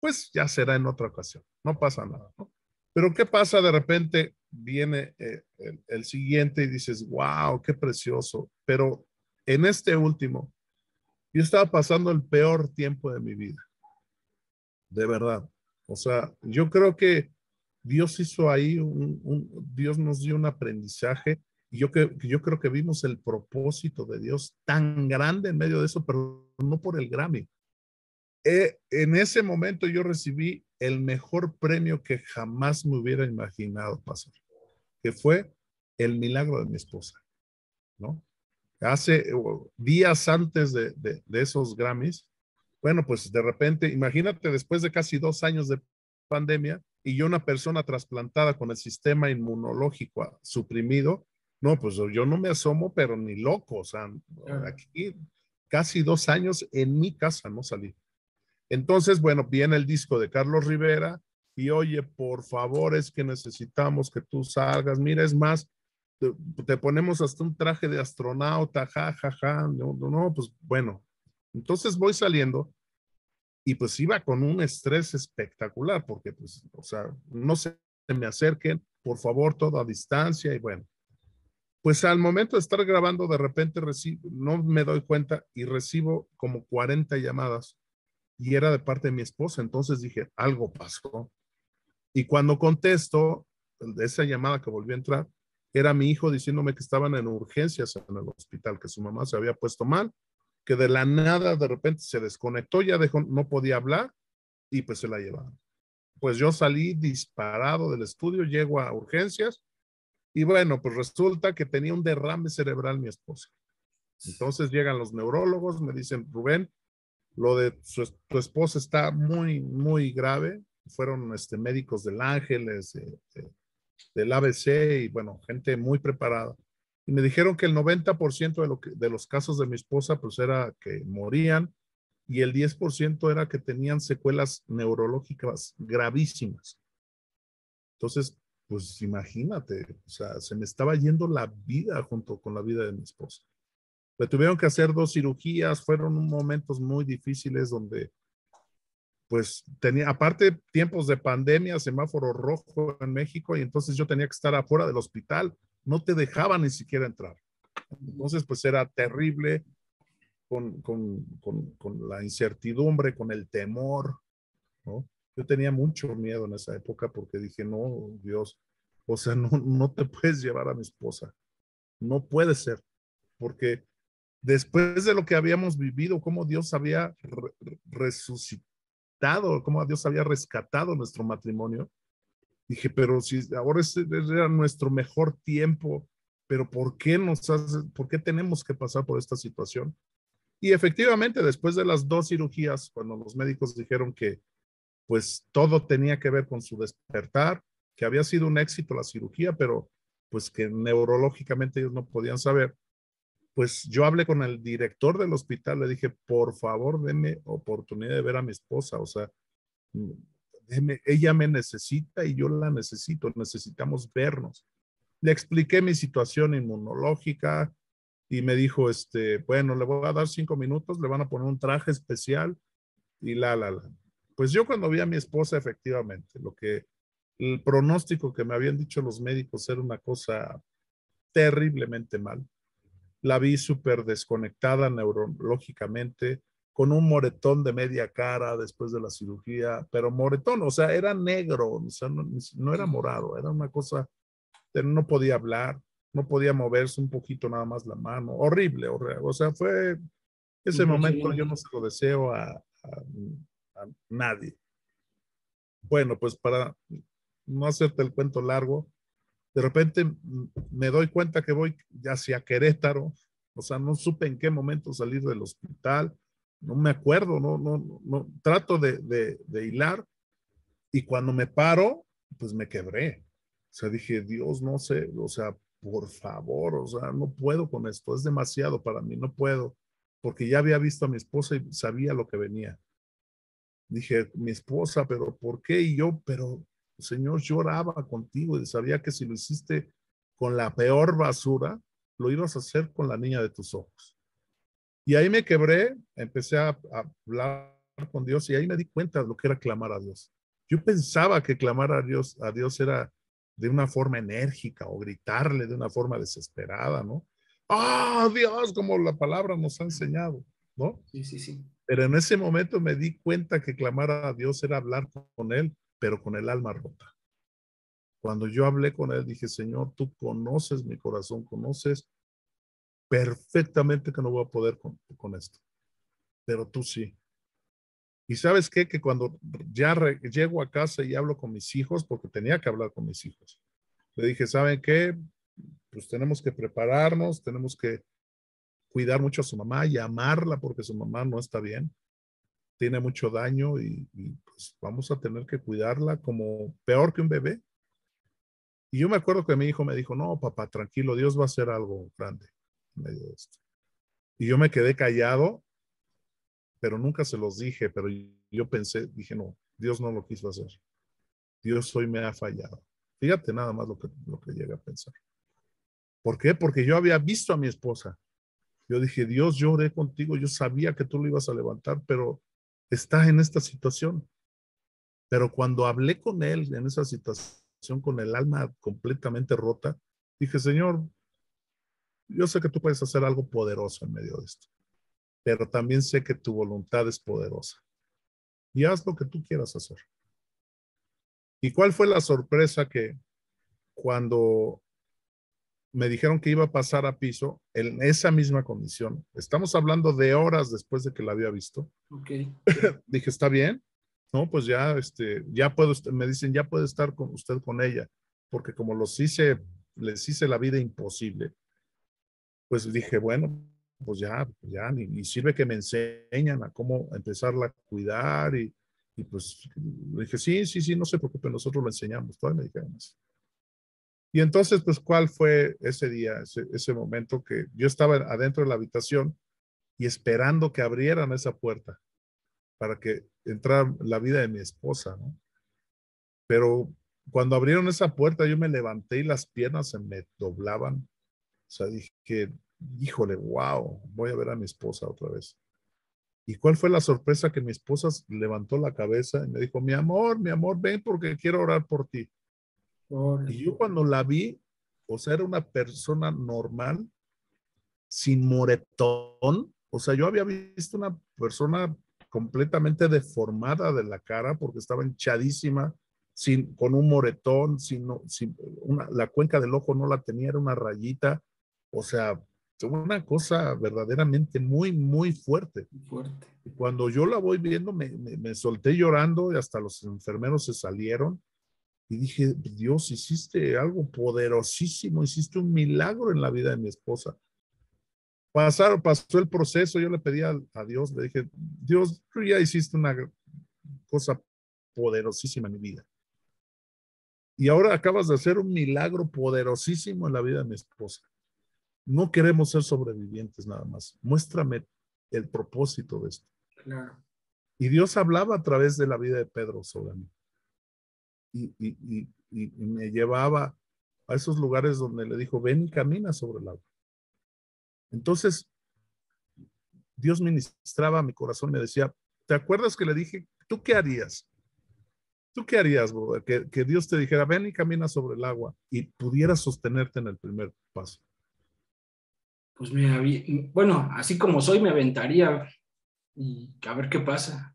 A: pues ya será en otra ocasión, no pasa nada, ¿no? Pero ¿qué pasa de repente? viene eh, el, siguiente y dices, wow, qué precioso. Pero en este último, yo estaba pasando el peor tiempo de mi vida. De verdad. O sea, yo creo que Dios hizo ahí, un, Dios nos dio un aprendizaje yo, que, yo creo que vimos el propósito de Dios tan grande en medio de eso, pero no por el Grammy. Eh, en ese momento yo recibí el mejor premio que jamás me hubiera imaginado pasar que fue el milagro de mi esposa, ¿no? Hace días antes de, esos Grammys, bueno, pues de repente, imagínate, después de casi dos años de pandemia, y yo una persona trasplantada con el sistema inmunológico suprimido, no, pues yo no me asomo, pero ni loco, o sea, aquí casi dos años en mi casa no salí. Entonces, bueno, viene el disco de Carlos Rivera y oye, por favor, es que necesitamos que tú salgas. Mira, es más, te, ponemos hasta un traje de astronauta, ja, ja, ja. No, no, no, pues bueno. Entonces voy saliendo y pues iba con un estrés espectacular porque pues, o sea, no se me acerquen, por favor, todo a distancia y bueno. Pues al momento de estar grabando, de repente recibo, no me doy cuenta y recibo como 40 llamadas y era de parte de mi esposa. Entonces dije, algo pasó. Y cuando contesto, de esa llamada que volvió a entrar, era mi hijo diciéndome que estaban en urgencias en el hospital, que su mamá se había puesto mal, que de la nada de repente se desconectó, ya dejó, no podía hablar y pues se la llevaron. Pues yo salí disparado del estudio, llego a urgencias y bueno, pues resulta que tenía un derrame cerebral mi esposa. Entonces llegan los neurólogos, me dicen, Rubén, lo de tu esposa está muy, muy grave. Fueron este, médicos del Ángeles, del ABC y bueno, gente muy preparada. Y me dijeron que el 90% de, lo de los casos de mi esposa pues era que morían y el 10% era que tenían secuelas neurológicas gravísimas. Entonces, pues imagínate, o sea, se me estaba yendo la vida junto con la vida de mi esposa. Le tuvieron que hacer dos cirugías, fueron momentos muy difíciles donde, pues, tenía, aparte tiempos de pandemia, semáforo rojo en México, y entonces yo tenía que estar afuera del hospital, no te dejaban ni siquiera entrar. Entonces, pues era terrible con, con, con, con la incertidumbre, con el temor, ¿no? Yo tenía mucho miedo en esa época porque dije, no, Dios, o sea, no, no te puedes llevar a mi esposa. No puede ser, porque después de lo que habíamos vivido, cómo Dios había resucitado, cómo Dios había rescatado nuestro matrimonio, dije, pero si ahora era nuestro mejor tiempo, pero ¿por qué nos hace, por qué tenemos que pasar por esta situación? Y efectivamente, después de las dos cirugías, cuando los médicos dijeron que pues todo tenía que ver con su despertar, que había sido un éxito la cirugía, pero pues que neurológicamente ellos no podían saber. Pues yo hablé con el director del hospital, le dije, por favor, denme oportunidad de ver a mi esposa, o sea, ella me necesita y yo la necesito, necesitamos vernos. Le expliqué mi situación inmunológica y me dijo, este, bueno, le voy a dar cinco minutos, le van a poner un traje especial y la, la, la. Pues yo cuando vi a mi esposa, efectivamente, lo que el pronóstico que me habían dicho los médicos era una cosa terriblemente mal. La vi súper desconectada neurológicamente, con un moretón de media cara después de la cirugía, pero moretón, o sea, era negro, o sea, no, era morado, era una cosa, no podía hablar, no podía moverse un poquito nada más la mano, horrible, horrible. O sea, fue ese momento, yo no se lo deseo a, a nadie. Bueno, pues para no hacerte el cuento largo, de repente me doy cuenta que voy hacia Querétaro, o sea, no supe en qué momento salir del hospital, no me acuerdo, no, no, no, trato de, de, de hilar y cuando me paro, pues me quebré. O sea, dije, Dios, no sé, o sea, por favor, o sea, no puedo con esto, es demasiado para mí, no puedo, porque ya había visto a mi esposa y sabía lo que venía. Dije, mi esposa, pero ¿por qué? Y yo, pero Señor lloraba contigo y sabía que si lo hiciste con la peor basura, lo ibas a hacer con la niña de tus ojos. Y ahí me quebré, empecé a, hablar con Dios y ahí me di cuenta de lo que era clamar a Dios. Yo pensaba que clamar a Dios, a Dios era de una forma enérgica o gritarle de una forma desesperada, ¿no? ¡Ah, Dios! Como la palabra nos ha enseñado, ¿no?
B: Sí, sí, sí.
A: Pero en ese momento me di cuenta que clamar a Dios era hablar con Él pero con el alma rota. Cuando yo hablé con él, dije, Señor, tú conoces mi corazón, conoces perfectamente que no voy a poder con, esto, pero tú sí. Y sabes qué, que cuando ya llego a casa y hablo con mis hijos, porque tenía que hablar con mis hijos, le dije, ¿saben qué? Pues tenemos que prepararnos, tenemos que cuidar mucho a su mamá y amarla porque su mamá no está bien tiene mucho daño y, pues vamos a tener que cuidarla como peor que un bebé. Y yo me acuerdo que mi hijo me dijo, no, papá, tranquilo, Dios va a hacer algo grande. Y yo me quedé callado, pero nunca se los dije, pero yo pensé, dije, no, Dios no lo quiso hacer. Dios hoy me ha fallado. Fíjate nada más lo que, lo que llega a pensar. ¿Por qué? Porque yo había visto a mi esposa. Yo dije, Dios, yo oré contigo, yo sabía que tú lo ibas a levantar, pero está en esta situación. Pero cuando hablé con él en esa situación, con el alma completamente rota, dije, Señor, yo sé que tú puedes hacer algo poderoso en medio de esto, pero también sé que tu voluntad es poderosa. Y haz lo que tú quieras hacer. ¿Y cuál fue la sorpresa que cuando me dijeron que iba a pasar a piso en esa misma condición. Estamos hablando de horas después de que la había visto.
B: Okay.
A: Dije, está bien. No, pues ya, este, ya puedo, me dicen, ya puede estar con usted con ella, porque como los hice, les hice la vida imposible, pues dije, bueno, pues ya, ya, y, sirve que me enseñan a cómo empezarla a cuidar y, y pues dije, sí, sí, sí, no se preocupe, nosotros lo enseñamos, todavía me dijeron eso. Y entonces, pues, ¿cuál fue ese día, ese, momento que yo estaba adentro de la habitación y esperando que abrieran esa puerta para que entrara la vida de mi esposa. Pero cuando abrieron esa puerta, yo me levanté y las piernas se me doblaban. O sea, dije, híjole, wow, voy a ver a mi esposa otra vez. ¿Y cuál fue la sorpresa que mi esposa levantó la cabeza y me dijo, mi amor, mi amor, ven porque quiero orar por ti. Y yo cuando la vi, o sea, era una persona normal, sin moretón. O sea, yo había visto una persona completamente deformada de la cara porque estaba hinchadísima, sin, con un moretón, sin, sin una, la cuenca del ojo no la tenía, era una rayita. O sea, una cosa verdaderamente muy, muy fuerte.
B: fuerte.
A: Cuando yo la voy viendo, me, me solté llorando y hasta los enfermeros se salieron y dije, Dios, hiciste algo poderosísimo, hiciste un milagro en la vida de mi esposa. Pasaron, pasó el proceso, yo le pedí a, Dios, le dije, Dios, tú ya hiciste una cosa poderosísima en mi vida. Y ahora acabas de hacer un milagro poderosísimo en la vida de mi esposa. No queremos ser sobrevivientes nada más. Muéstrame el propósito de esto.
B: Claro.
A: Y Dios hablaba a través de la vida de Pedro sobre mí y, me llevaba a esos lugares donde le dijo, ven y camina sobre el agua. Entonces, Dios ministraba mi corazón, me decía, ¿te acuerdas que le dije, ¿tú qué harías? ¿Tú qué harías, Que, que, Dios te dijera, ven y camina sobre el agua y pudieras sostenerte en el primer paso.
B: Pues mira, bueno, así como soy, me aventaría y a ver qué pasa.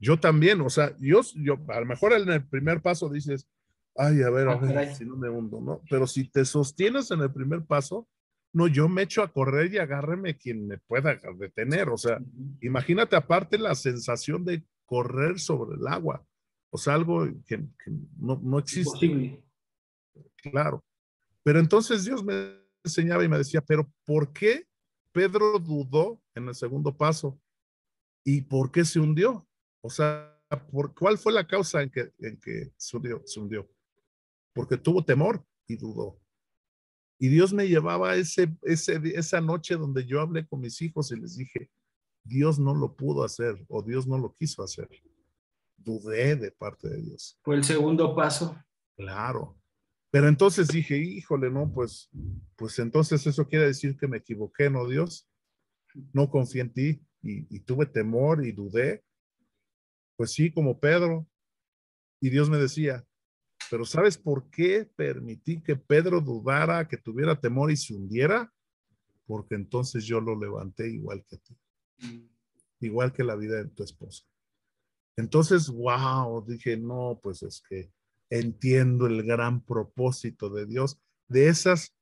A: Yo también, o sea, yo, yo a lo mejor en el primer paso dices, ay, a ver, a ah, ver, si no me hundo, ¿no? Pero si te sostienes en el primer paso, no, yo me echo a correr y agárreme quien me pueda detener. O sea, imagínate aparte la sensación de correr sobre el agua. O sea, algo que, no, no, existe. Claro. Pero entonces Dios me enseñaba y me decía, pero ¿por qué Pedro dudó en el segundo paso? ¿Y por qué se hundió? O sea, ¿por ¿cuál fue la causa en que, en que se, hundió, Porque tuvo temor y dudó. Y Dios me llevaba ese, ese, esa noche donde yo hablé con mis hijos y les dije, Dios no lo pudo hacer o Dios no lo quiso hacer. Dudé de parte de Dios.
B: Fue el segundo paso.
A: Claro. Pero entonces dije, híjole, no, pues, pues entonces eso quiere decir que me equivoqué, ¿no, Dios? No confié en ti y, y tuve temor y dudé pues sí, como Pedro. Y Dios me decía, pero ¿sabes por qué permití que Pedro dudara, que tuviera temor y se hundiera? Porque entonces yo lo levanté igual que ti, igual que la vida de tu esposa. Entonces, wow, dije, no, pues es que entiendo el gran propósito de Dios, de esas,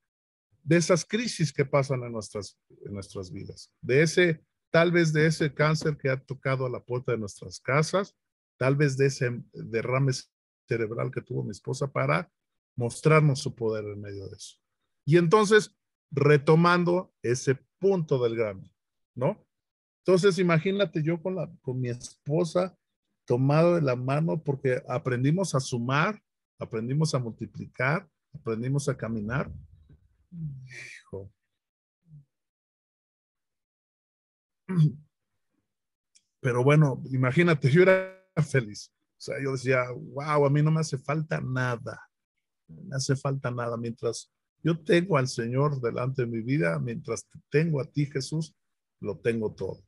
A: de esas crisis que pasan en nuestras, en nuestras vidas, de ese tal vez de ese cáncer que ha tocado a la puerta de nuestras casas, tal vez de ese derrame cerebral que tuvo mi esposa para mostrarnos su poder en medio de eso. Y entonces, retomando ese punto del grano, ¿no? Entonces, imagínate yo con, la, con mi esposa tomado de la mano porque aprendimos a sumar, aprendimos a multiplicar, aprendimos a caminar. Hijo. Pero bueno, imagínate, yo era feliz. O sea, yo decía, wow, a mí no me hace falta nada. No me hace falta nada. Mientras yo tengo al Señor delante de mi vida, mientras tengo a ti, Jesús, lo tengo todo.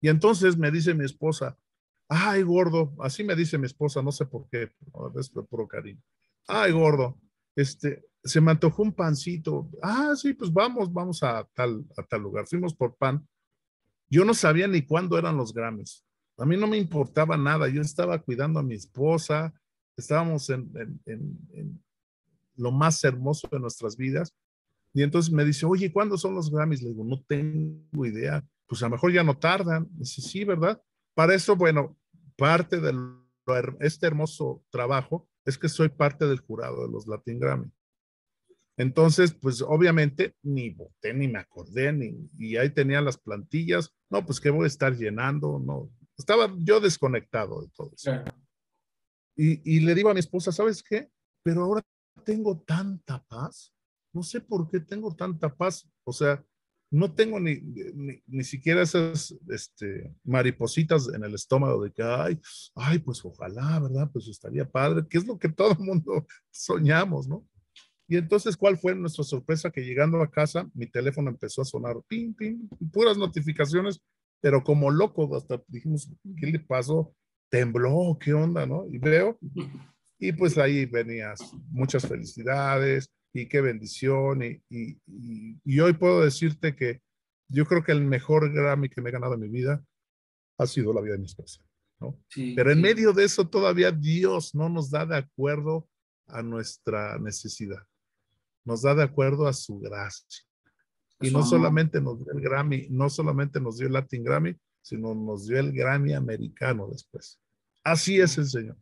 A: Y entonces me dice mi esposa, ay, gordo, así me dice mi esposa, no sé por qué, es por puro cariño. Ay, gordo, este, se me antojó un pancito. Ah, sí, pues vamos, vamos a tal, a tal lugar. Fuimos por pan. Yo no sabía ni cuándo eran los Grammys. A mí no me importaba nada. Yo estaba cuidando a mi esposa. Estábamos en, lo más hermoso de nuestras vidas. Y entonces me dice, oye, ¿cuándo son los Grammys? Le digo, no tengo idea pues a lo mejor ya no tardan. Dice, sí, ¿verdad? Para eso, bueno, parte de este hermoso trabajo es que soy parte del jurado de los Latin Grammy. Entonces, pues obviamente ni voté, ni me acordé, ni, y ahí tenía las plantillas. No, pues que voy a estar llenando, no. Estaba yo desconectado de todo eso. Y, y le digo a mi esposa, ¿sabes qué? Pero ahora tengo tanta paz. No sé por qué tengo tanta paz. O sea, no tengo ni, ni, siquiera esas este, maripositas en el estómago de que, ay, ay, pues ojalá, ¿verdad? Pues estaría padre, que es lo que todo el mundo soñamos, ¿no? Y entonces, ¿cuál fue nuestra sorpresa? Que llegando a casa, mi teléfono empezó a sonar, ping, ping, puras notificaciones, pero como loco, hasta dijimos, ¿qué le pasó? Tembló, ¿qué onda, no? Y veo, y pues ahí venías, muchas felicidades, y qué bendición. Y, y, hoy puedo decirte que yo creo que el mejor Grammy que me he ganado en mi vida ha sido la vida de mi esposa. ¿no? Pero en medio de eso todavía Dios no nos da de acuerdo a nuestra necesidad. Nos da de acuerdo a su gracia. Y no solamente nos dio el Grammy, no solamente nos dio el Latin Grammy, sino nos dio el Grammy americano después. Así es el Señor,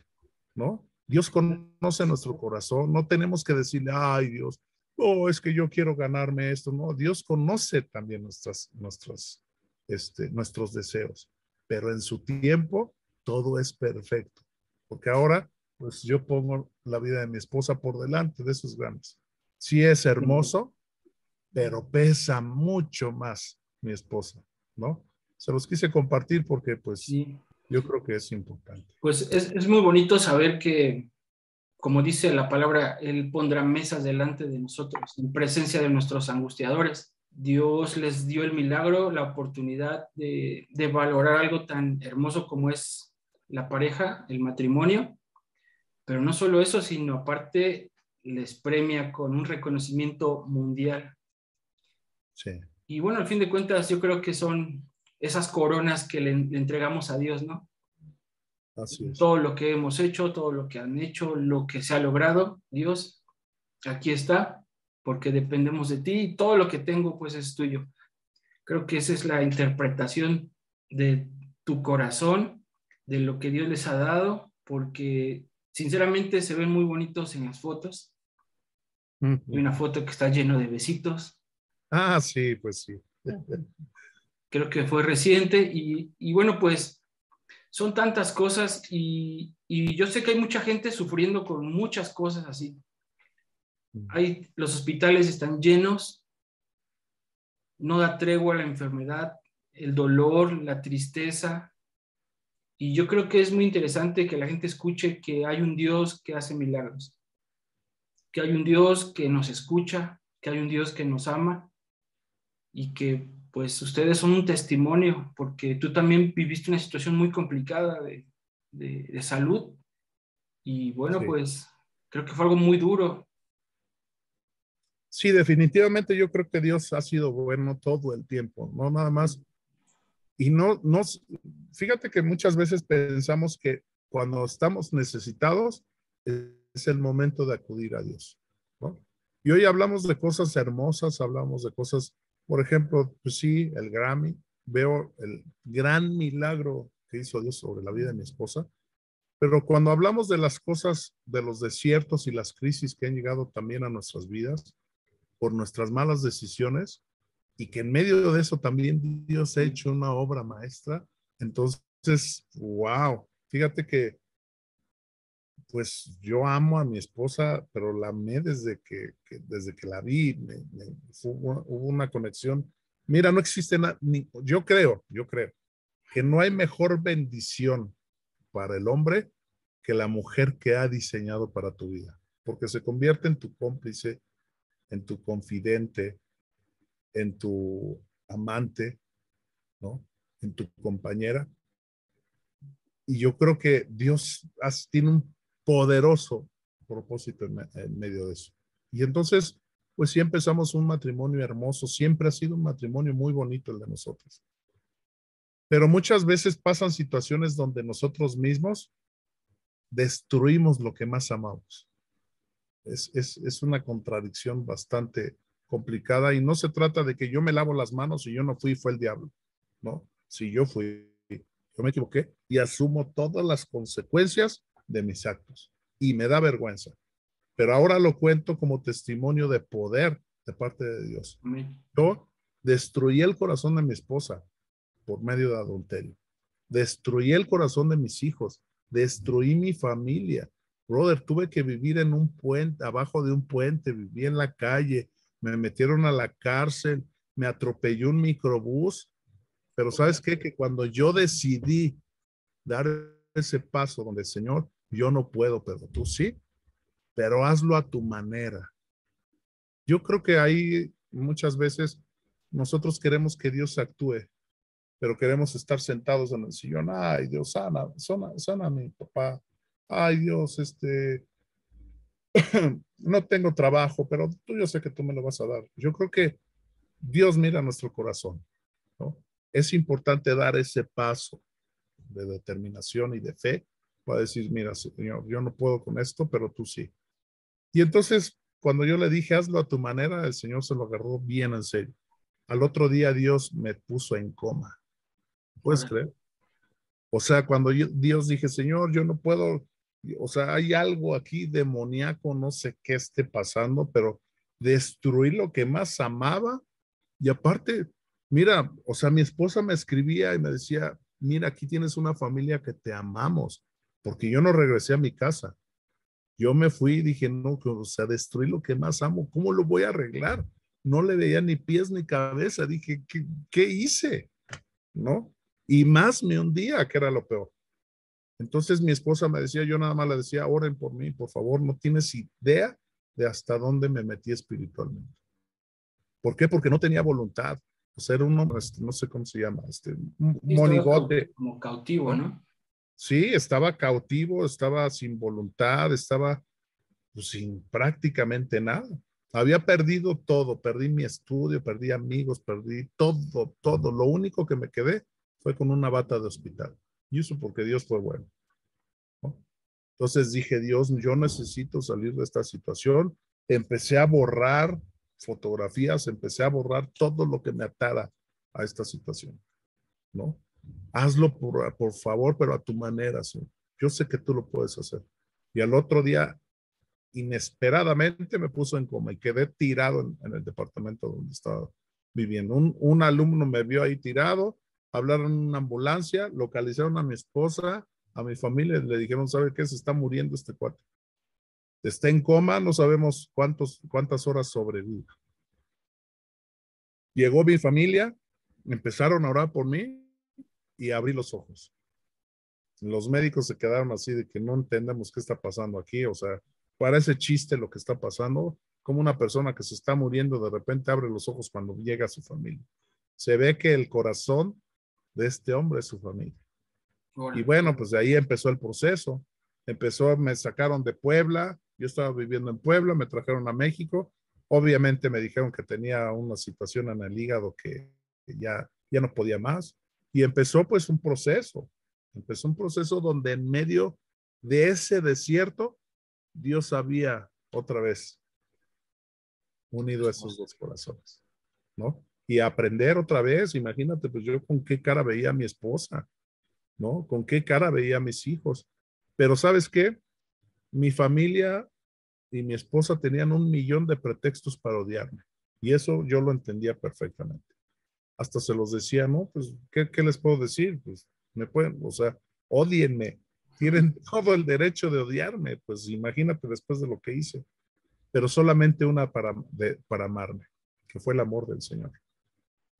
A: ¿no? Dios conoce nuestro corazón, no tenemos que decirle, ay Dios, oh, es que yo quiero ganarme esto, no, Dios conoce también nuestras, nuestras, este, nuestros deseos, pero en su tiempo todo es perfecto, porque ahora pues yo pongo la vida de mi esposa por delante de esos grandes. Sí es hermoso, pero pesa mucho más mi esposa, ¿no? Se los quise compartir porque pues sí. Yo creo que es importante.
B: Pues es, es, muy bonito saber que, como dice la palabra, Él pondrá mesas delante de nosotros, en presencia de nuestros angustiadores. Dios les dio el milagro, la oportunidad de, de valorar algo tan hermoso como es la pareja, el matrimonio. Pero no solo eso, sino aparte les premia con un reconocimiento mundial.
A: Sí.
B: Y bueno, al fin de cuentas, yo creo que son esas coronas que le, entregamos a Dios, ¿no?
A: Así
B: Todo lo que hemos hecho, todo lo que han hecho, lo que se ha logrado, Dios, aquí está, porque dependemos de ti y todo lo que tengo, pues es tuyo. Creo que esa es la interpretación de tu corazón, de lo que Dios les ha dado, porque sinceramente se ven muy bonitos en las fotos. Hay una foto que está lleno de besitos.
A: Ah, sí, pues sí.
B: creo que fue reciente y, bueno, pues son tantas cosas y, yo sé que hay mucha gente sufriendo con muchas cosas así. Hay, los hospitales están llenos, no da tregua a la enfermedad, el dolor, la tristeza. Y yo creo que es muy interesante que la gente escuche que hay un Dios que hace milagros, que hay un Dios que nos escucha, que hay un Dios que nos ama y que pues ustedes son un testimonio, porque tú también viviste una situación muy complicada de, de, salud. Y bueno, pues creo que fue algo muy duro.
A: Sí, definitivamente yo creo que Dios ha sido bueno todo el tiempo, no nada más. Y no, no, fíjate que muchas veces pensamos que cuando estamos necesitados es el momento de acudir a Dios, ¿no? Y hoy hablamos de cosas hermosas, hablamos de cosas por ejemplo, pues sí, el Grammy, veo el gran milagro que hizo Dios sobre la vida de mi esposa, pero cuando hablamos de las cosas, de los desiertos y las crisis que han llegado también a nuestras vidas por nuestras malas decisiones, y que en medio de eso también Dios ha hecho una obra maestra. Entonces, wow, fíjate que pues yo amo a mi esposa, pero la amé desde que, desde que la vi, hubo, una conexión. Mira, no existe nada, yo creo, yo creo que no hay mejor bendición para el hombre que la mujer que ha diseñado para tu vida, porque se convierte en tu cómplice, en tu confidente, en tu amante, ¿no? En tu compañera. Y yo creo que Dios tiene un poderoso propósito en, medio de eso. Y entonces, pues sí empezamos un matrimonio hermoso, siempre ha sido un matrimonio muy bonito el de nosotros. Pero muchas veces pasan situaciones donde nosotros mismos destruimos lo que más amamos. Es, es, es, una contradicción bastante complicada y no se trata de que yo me lavo las manos y yo no fui, fue el diablo, ¿no? Si yo fui, yo me equivoqué y asumo todas las consecuencias de mis actos y me da vergüenza. Pero ahora lo cuento como testimonio de poder de parte de Dios. Yo destruí el corazón de mi esposa por medio de adulterio. Destruí el corazón de mis hijos. Destruí mi familia. Brother, tuve que vivir en un puente, abajo de un puente, viví en la calle, me metieron a la cárcel, me atropelló un microbús. Pero sabes qué? Que cuando yo decidí dar ese paso donde el Señor yo no puedo, pero tú sí, pero hazlo a tu manera. Yo creo que ahí muchas veces nosotros queremos que Dios actúe, pero queremos estar sentados en el sillón. Ay, Dios, sana, sana, sana mi papá. Ay, Dios, este, no tengo trabajo, pero tú yo sé que tú me lo vas a dar. Yo creo que Dios mira nuestro corazón, ¿no? Es importante dar ese paso de determinación y de fe va a decir, mira, Señor, yo no puedo con esto, pero tú sí. Y entonces, cuando yo le dije, hazlo a tu manera, el Señor se lo agarró bien en serio. Al otro día Dios me puso en coma. ¿Puedes creer? O sea, cuando Dios dije, Señor, yo no puedo, o sea, hay algo aquí demoníaco, no sé qué esté pasando, pero destruir lo que más amaba. Y aparte, mira, o sea, mi esposa me escribía y me decía, mira, aquí tienes una familia que te amamos porque yo no regresé a mi casa. Yo me fui y dije, no, o sea, destruí lo que más amo, ¿cómo lo voy a arreglar? No le veía ni pies ni cabeza. Dije, ¿qué, qué hice? ¿No? Y más me hundía, que era lo peor. Entonces mi esposa me decía, yo nada más le decía, oren por mí, por favor, no tienes idea de hasta dónde me metí espiritualmente. ¿Por qué? Porque no tenía voluntad. O sea, era un hombre, este, no sé cómo se llama, este, monigote.
B: Como cautivo, ¿no?
A: Sí, estaba cautivo, estaba sin voluntad, estaba pues, sin prácticamente nada. Había perdido todo, perdí mi estudio, perdí amigos, perdí todo, todo. Lo único que me quedé fue con una bata de hospital. Y eso porque Dios fue bueno. Entonces dije, Dios, yo necesito salir de esta situación. Empecé a borrar fotografías, empecé a borrar todo lo que me atara a esta situación. ¿No? Hazlo por, por favor, pero a tu manera. Yo sé que tú lo puedes hacer. Y al otro día, inesperadamente, me puso en coma y quedé tirado en, el departamento donde estaba viviendo. Un, un, alumno me vio ahí tirado, hablaron en una ambulancia, localizaron a mi esposa, a mi familia, le dijeron, ¿sabe qué? Se está muriendo este cuate. Está en coma, no sabemos cuántos, cuántas horas sobrevive. Llegó mi familia, empezaron a orar por mí y abrí los ojos. Los médicos se quedaron así de que no entendemos qué está pasando aquí, o sea, parece chiste lo que está pasando, como una persona que se está muriendo de repente abre los ojos cuando llega a su familia. Se ve que el corazón de este hombre es su familia. Y bueno, pues de ahí empezó el proceso. Empezó, me sacaron de Puebla, yo estaba viviendo en Puebla, me trajeron a México. Obviamente me dijeron que tenía una situación en el hígado que ya, ya no podía más. Y empezó pues un proceso, empezó un proceso donde en medio de ese desierto, Dios había otra vez unido esos dos corazones, ¿no? Y aprender otra vez, imagínate, pues yo con qué cara veía a mi esposa, ¿no? Con qué cara veía a mis hijos. Pero sabes qué? Mi familia y mi esposa tenían un millón de pretextos para odiarme. Y eso yo lo entendía perfectamente. Hasta se los decía, ¿no? Pues, ¿qué, qué les puedo decir? Pues, me pueden, o sea, odienme, tienen todo el derecho de odiarme, pues imagínate después de lo que hice, pero solamente una para, para amarme, que fue el amor del Señor.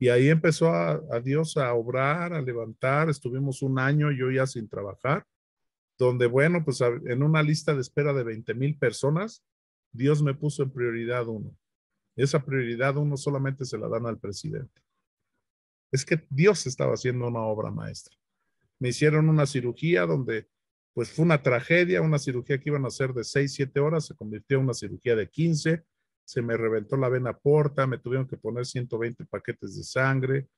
A: Y ahí empezó a, Dios a obrar, a levantar, estuvimos un año yo ya sin trabajar, donde bueno, pues en una lista de espera de 20 mil personas, Dios me puso en prioridad uno. Esa prioridad uno solamente se la dan al presidente. Es que Dios estaba haciendo una obra maestra. Me hicieron una cirugía donde pues fue una tragedia, una cirugía que iban a ser de 6, 7 horas, se convirtió en una cirugía de 15, se me reventó la vena porta, me tuvieron que poner 120 paquetes de sangre,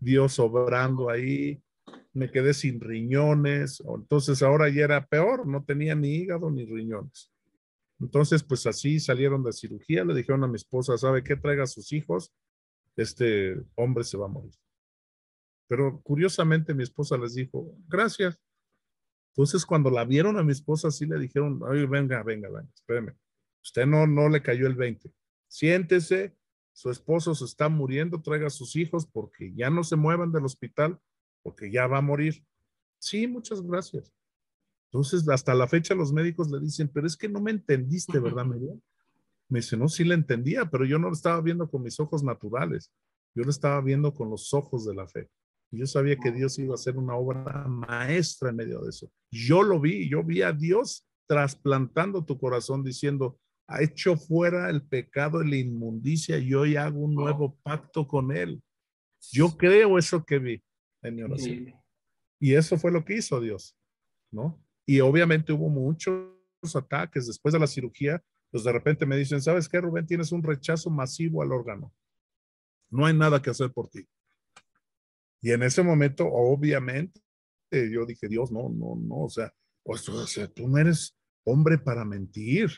A: Dios obrando ahí, me quedé sin riñones, entonces ahora ya era peor, no tenía ni hígado ni riñones. Entonces, pues así salieron de cirugía, le dijeron a mi esposa, ¿sabe qué? Traiga a sus hijos, este hombre se va a morir. Pero curiosamente mi esposa les dijo, gracias. Entonces cuando la vieron a mi esposa, sí le dijeron, ay, venga, venga, venga, espéreme. Usted no, no le cayó el 20. Siéntese, su esposo se está muriendo, traiga a sus hijos porque ya no se muevan del hospital, porque ya va a morir. Sí, muchas gracias. Entonces, hasta la fecha los médicos le dicen, pero es que no me entendiste, ¿verdad, Miriam? Me dice, no, sí le entendía, pero yo no lo estaba viendo con mis ojos naturales. Yo lo estaba viendo con los ojos de la fe. Yo sabía que Dios iba a hacer una obra maestra en medio de eso. Yo lo vi, yo vi a Dios trasplantando tu corazón diciendo, ha hecho fuera el pecado y la inmundicia y hoy hago un nuevo pacto con él. Yo creo eso que vi en Y eso fue lo que hizo Dios, ¿no? Y obviamente hubo muchos ataques después de la cirugía, pues de repente me dicen, ¿sabes qué, Rubén? Tienes un rechazo masivo al órgano. No hay nada que hacer por ti. Y en ese momento, obviamente, yo dije, Dios, no, no, no, o sea, o sea, tú no eres hombre para mentir,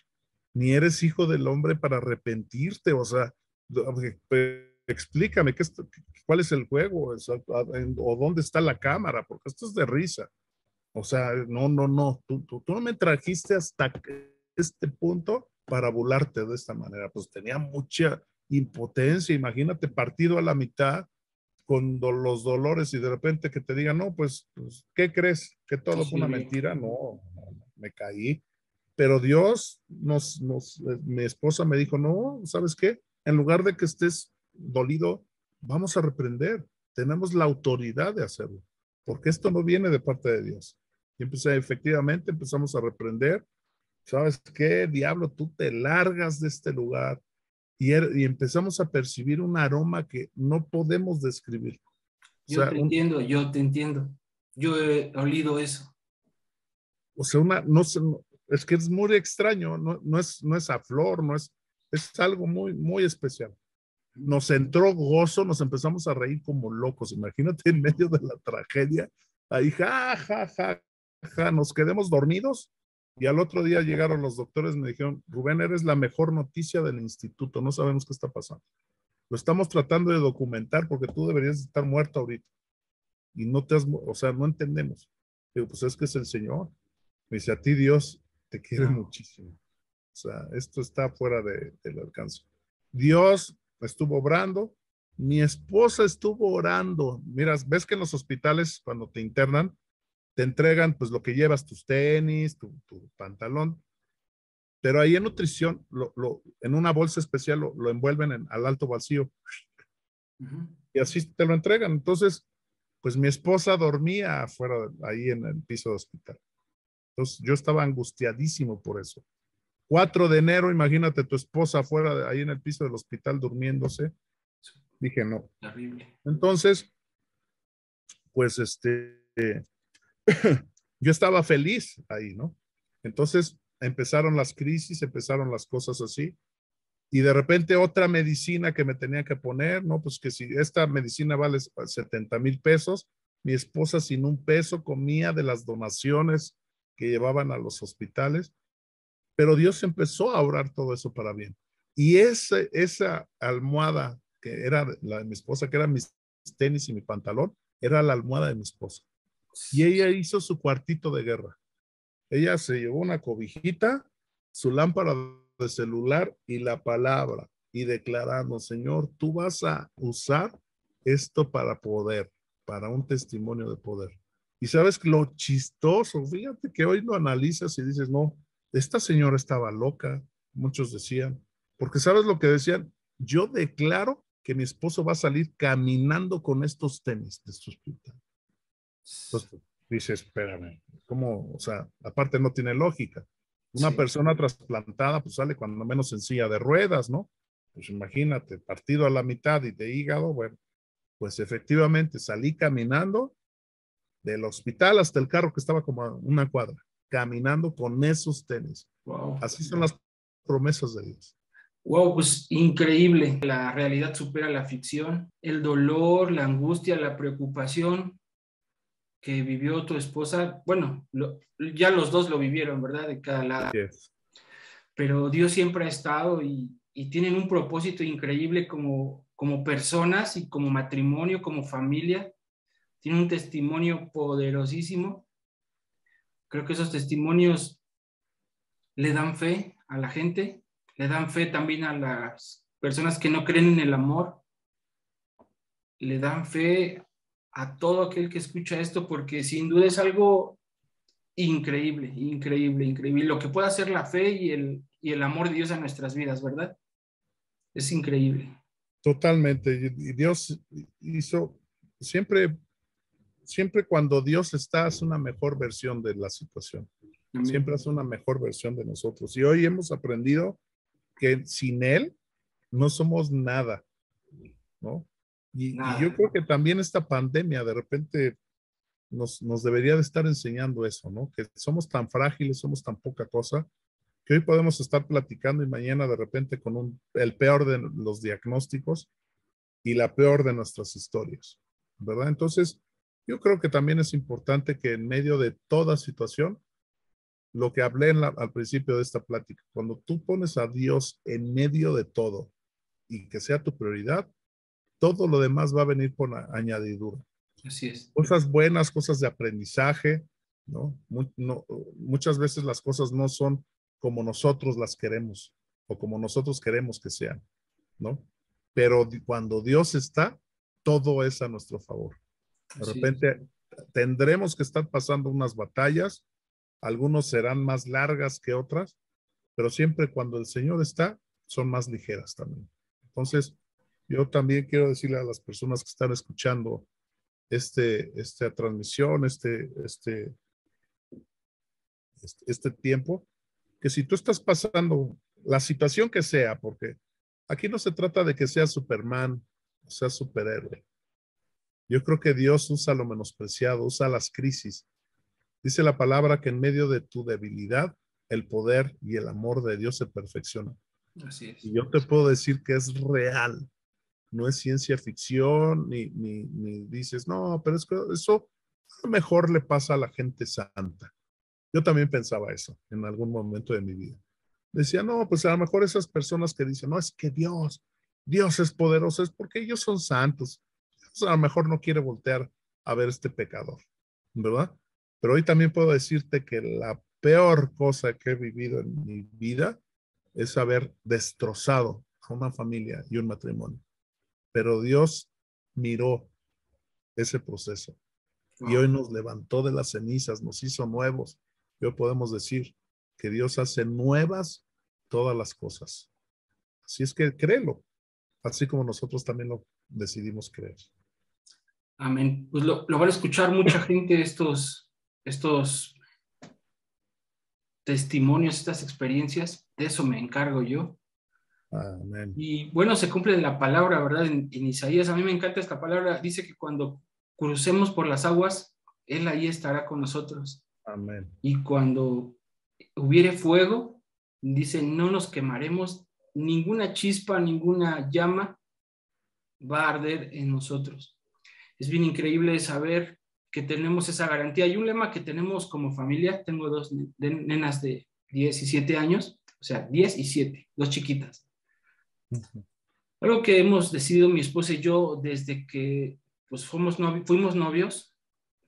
A: ni eres hijo del hombre para arrepentirte, o sea, explícame ¿qué cuál es el juego o dónde está la cámara, porque esto es de risa. O sea, no, no, no, tú, tú, no me trajiste hasta este punto para burlarte de esta manera. Pues tenía mucha impotencia, imagínate partido a la mitad con los dolores y de repente que te digan, no, pues, pues ¿qué crees? ¿Que todo fue una mentira? No, me caí. Pero Dios nos, nos, eh, mi esposa me dijo, no, ¿sabes qué? En lugar de que estés dolido, vamos a reprender. Tenemos la autoridad de hacerlo, porque esto no viene de parte de Dios. Y empecé, efectivamente, empezamos a reprender. ¿Sabes qué? Diablo, tú te largas de este lugar. Y, er, y empezamos a percibir un aroma que no podemos describir.
B: Yo te entiendo, yo te entiendo. Yo he olido eso.
A: O sea, una, no, es que es muy extraño, no, no, es, no es a flor, no es, es algo muy, muy especial. Nos entró gozo, nos empezamos a reír como locos. Imagínate en medio de la tragedia, ahí, ja, ja, ja, nos quedemos dormidos y al otro día llegaron los doctores y me dijeron, Rubén, eres la mejor noticia del instituto, no sabemos qué está pasando. Lo estamos tratando de documentar porque tú deberías estar muerto ahorita. Y no te has, o sea, no entendemos. Digo, pues es que es el Señor. Me dice, a ti Dios te quiere muchísimo. O sea, esto está fuera de, del alcance. Dios estuvo obrando, mi esposa estuvo orando. Miras, ves que en los hospitales cuando te internan, te entregan pues lo que llevas, tus tenis, tu, pantalón, pero ahí en nutrición, lo, en una bolsa especial lo, envuelven en, al alto vacío y así te lo entregan. Entonces, pues mi esposa dormía afuera, ahí en el piso de hospital. Entonces yo estaba angustiadísimo por eso. 4 de enero, imagínate tu esposa afuera, ahí en el piso del hospital durmiéndose. Dije, no. Terrible. Entonces, pues este, yo estaba feliz ahí, ¿no? Entonces empezaron las crisis, empezaron las cosas así. Y de repente otra medicina que me tenía que poner, ¿no? Pues que si esta medicina vale 70 mil pesos, mi esposa sin un peso comía de las donaciones que llevaban a los hospitales, pero Dios empezó a orar todo eso para bien. Y ese, esa almohada que era la de mi esposa, que era mis tenis y mi pantalón, era la almohada de mi esposa. Y ella hizo su cuartito de guerra. Ella se llevó una cobijita, su lámpara de celular y la palabra y declarando, Señor, tú vas a usar esto para poder, para un testimonio de poder. Y sabes lo chistoso, fíjate que hoy lo analizas y dices, no, esta señora estaba loca, muchos decían, porque sabes lo que decían, yo declaro que mi esposo va a salir caminando con estos tenis de hospital. Entonces dices, espérame, ¿cómo? O sea, aparte no tiene lógica. Una persona trasplantada pues sale cuando menos en silla de ruedas, ¿no? Pues imagínate, partido a la mitad y de hígado, bueno, pues efectivamente salí caminando del hospital hasta el carro que estaba como a una cuadra, caminando con esos tenis. Así son las promesas de Dios.
B: Wow, pues increíble. La realidad supera la ficción. El dolor, la angustia, la preocupación que vivió tu esposa, bueno, ya los dos lo vivieron, ¿verdad? De cada lado. Pero Dios siempre ha estado y, y, tienen un propósito increíble como, como personas y como matrimonio, como familia. Tienen un testimonio poderosísimo. Creo que esos testimonios le dan fe a la gente, le dan fe también a las personas que no creen en el amor, le dan fe a todo aquel que escucha esto, porque sin duda es algo increíble, increíble, increíble. Lo que puede hacer la fe y el, y el amor de Dios en nuestras vidas, ¿verdad? Es increíble.
A: Totalmente. Y Dios hizo, siempre, siempre cuando Dios está, es una mejor versión de la situación. Siempre es una mejor versión de nosotros. Y hoy hemos aprendido que sin Él no somos nada, ¿no? Y, yo creo que también esta pandemia de repente nos, nos, debería de estar enseñando eso, ¿no? Que somos tan frágiles, somos tan poca cosa, que hoy podemos estar platicando y mañana de repente con un, el peor de los diagnósticos y la peor de nuestras historias, ¿verdad? Entonces, yo creo que también es importante que en medio de toda situación, lo que hablé al principio de esta plática, cuando tú pones a Dios en medio de todo y que sea tu prioridad, todo lo demás va a venir por añadidura.
B: Así es.
A: Cosas buenas, cosas de aprendizaje, ¿no? Muchas veces las cosas no son como nosotros las queremos o como nosotros queremos que sean, ¿no? Pero cuando Dios está, todo es a nuestro favor. De repente tendremos que estar pasando unas batallas, algunos serán más largas que otras, pero siempre cuando el Señor está, son más ligeras también. Entonces, yo también quiero decirle a las personas que están escuchando este, esta transmisión, este, este, este, este tiempo, que si tú estás pasando la situación que sea, porque aquí no se trata de que sea Superman, o sea superhéroe. Yo creo que Dios usa lo menospreciado, usa las crisis Dice la palabra que en medio de tu debilidad, el poder y el amor de Dios se perfeccionan.
B: Así es.
A: Y yo te puedo decir que es real. No es ciencia ficción, ni, ni, dices, no, pero es que eso a lo mejor le pasa a la gente santa. Yo también pensaba eso en algún momento de mi vida. Decía, no, pues a lo mejor esas personas que dicen, no, es que Dios, Dios es poderoso, es porque ellos son santos. a lo mejor no quiere voltear a ver este pecador, ¿verdad? Pero hoy también puedo decirte que la peor cosa que he vivido en mi vida es haber destrozado a una familia y un matrimonio. Pero Dios miró ese proceso y hoy nos levantó de las cenizas, nos hizo nuevos. Y hoy podemos decir que Dios hace nuevas todas las cosas. Así es que créelo, así como nosotros también lo decidimos creer.
B: Amén. Pues lo, lo van a escuchar mucha gente estos estos testimonios, estas experiencias, de eso me encargo yo. Y bueno, se cumple la palabra, ¿verdad? En, Isaías, a mí me encanta esta palabra, dice que cuando crucemos por las aguas, Él ahí estará con nosotros.
A: Amén.
B: Y cuando hubiere fuego, dice, no nos quemaremos, ninguna chispa, ninguna llama va a arder en nosotros. Es bien increíble saber que tenemos esa garantía. Hay un lema que tenemos como familia, tengo dos nenas de 10 y 7 años, o sea, 10 y 7, dos chiquitas. Algo que hemos decidido mi esposa y yo desde que pues, fuimos, fuimos novios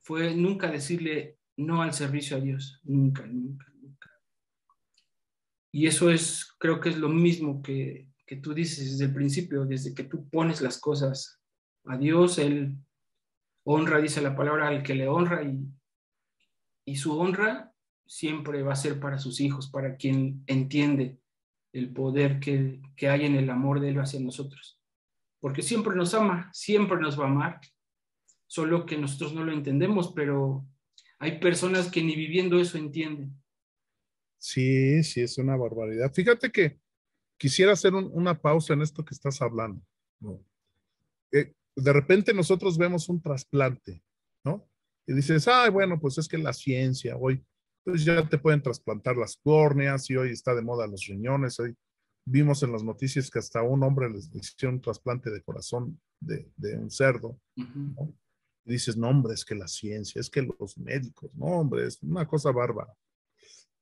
B: fue nunca decirle no al servicio a Dios, nunca, nunca, nunca. Y eso es, creo que es lo mismo que, que tú dices desde el principio, desde que tú pones las cosas a Dios, Él honra, dice la palabra, al que le honra y, y su honra siempre va a ser para sus hijos, para quien entiende el poder que, que hay en el amor de Él hacia nosotros. Porque siempre nos ama, siempre nos va a amar, solo que nosotros no lo entendemos, pero hay personas que ni viviendo eso entienden.
A: Sí, sí, es una barbaridad. Fíjate que quisiera hacer una pausa en esto que estás hablando. Eh, de repente nosotros vemos un trasplante, ¿no? Y dices, ay, bueno, pues es que la ciencia hoy, pues ya te pueden trasplantar las córneas y hoy está de moda los riñones. Hoy vimos en las noticias que hasta un hombre les hicieron un trasplante de corazón de, un cerdo. y dices, no, hombre, es que la ciencia, es que los médicos, no, hombre, es una cosa bárbara.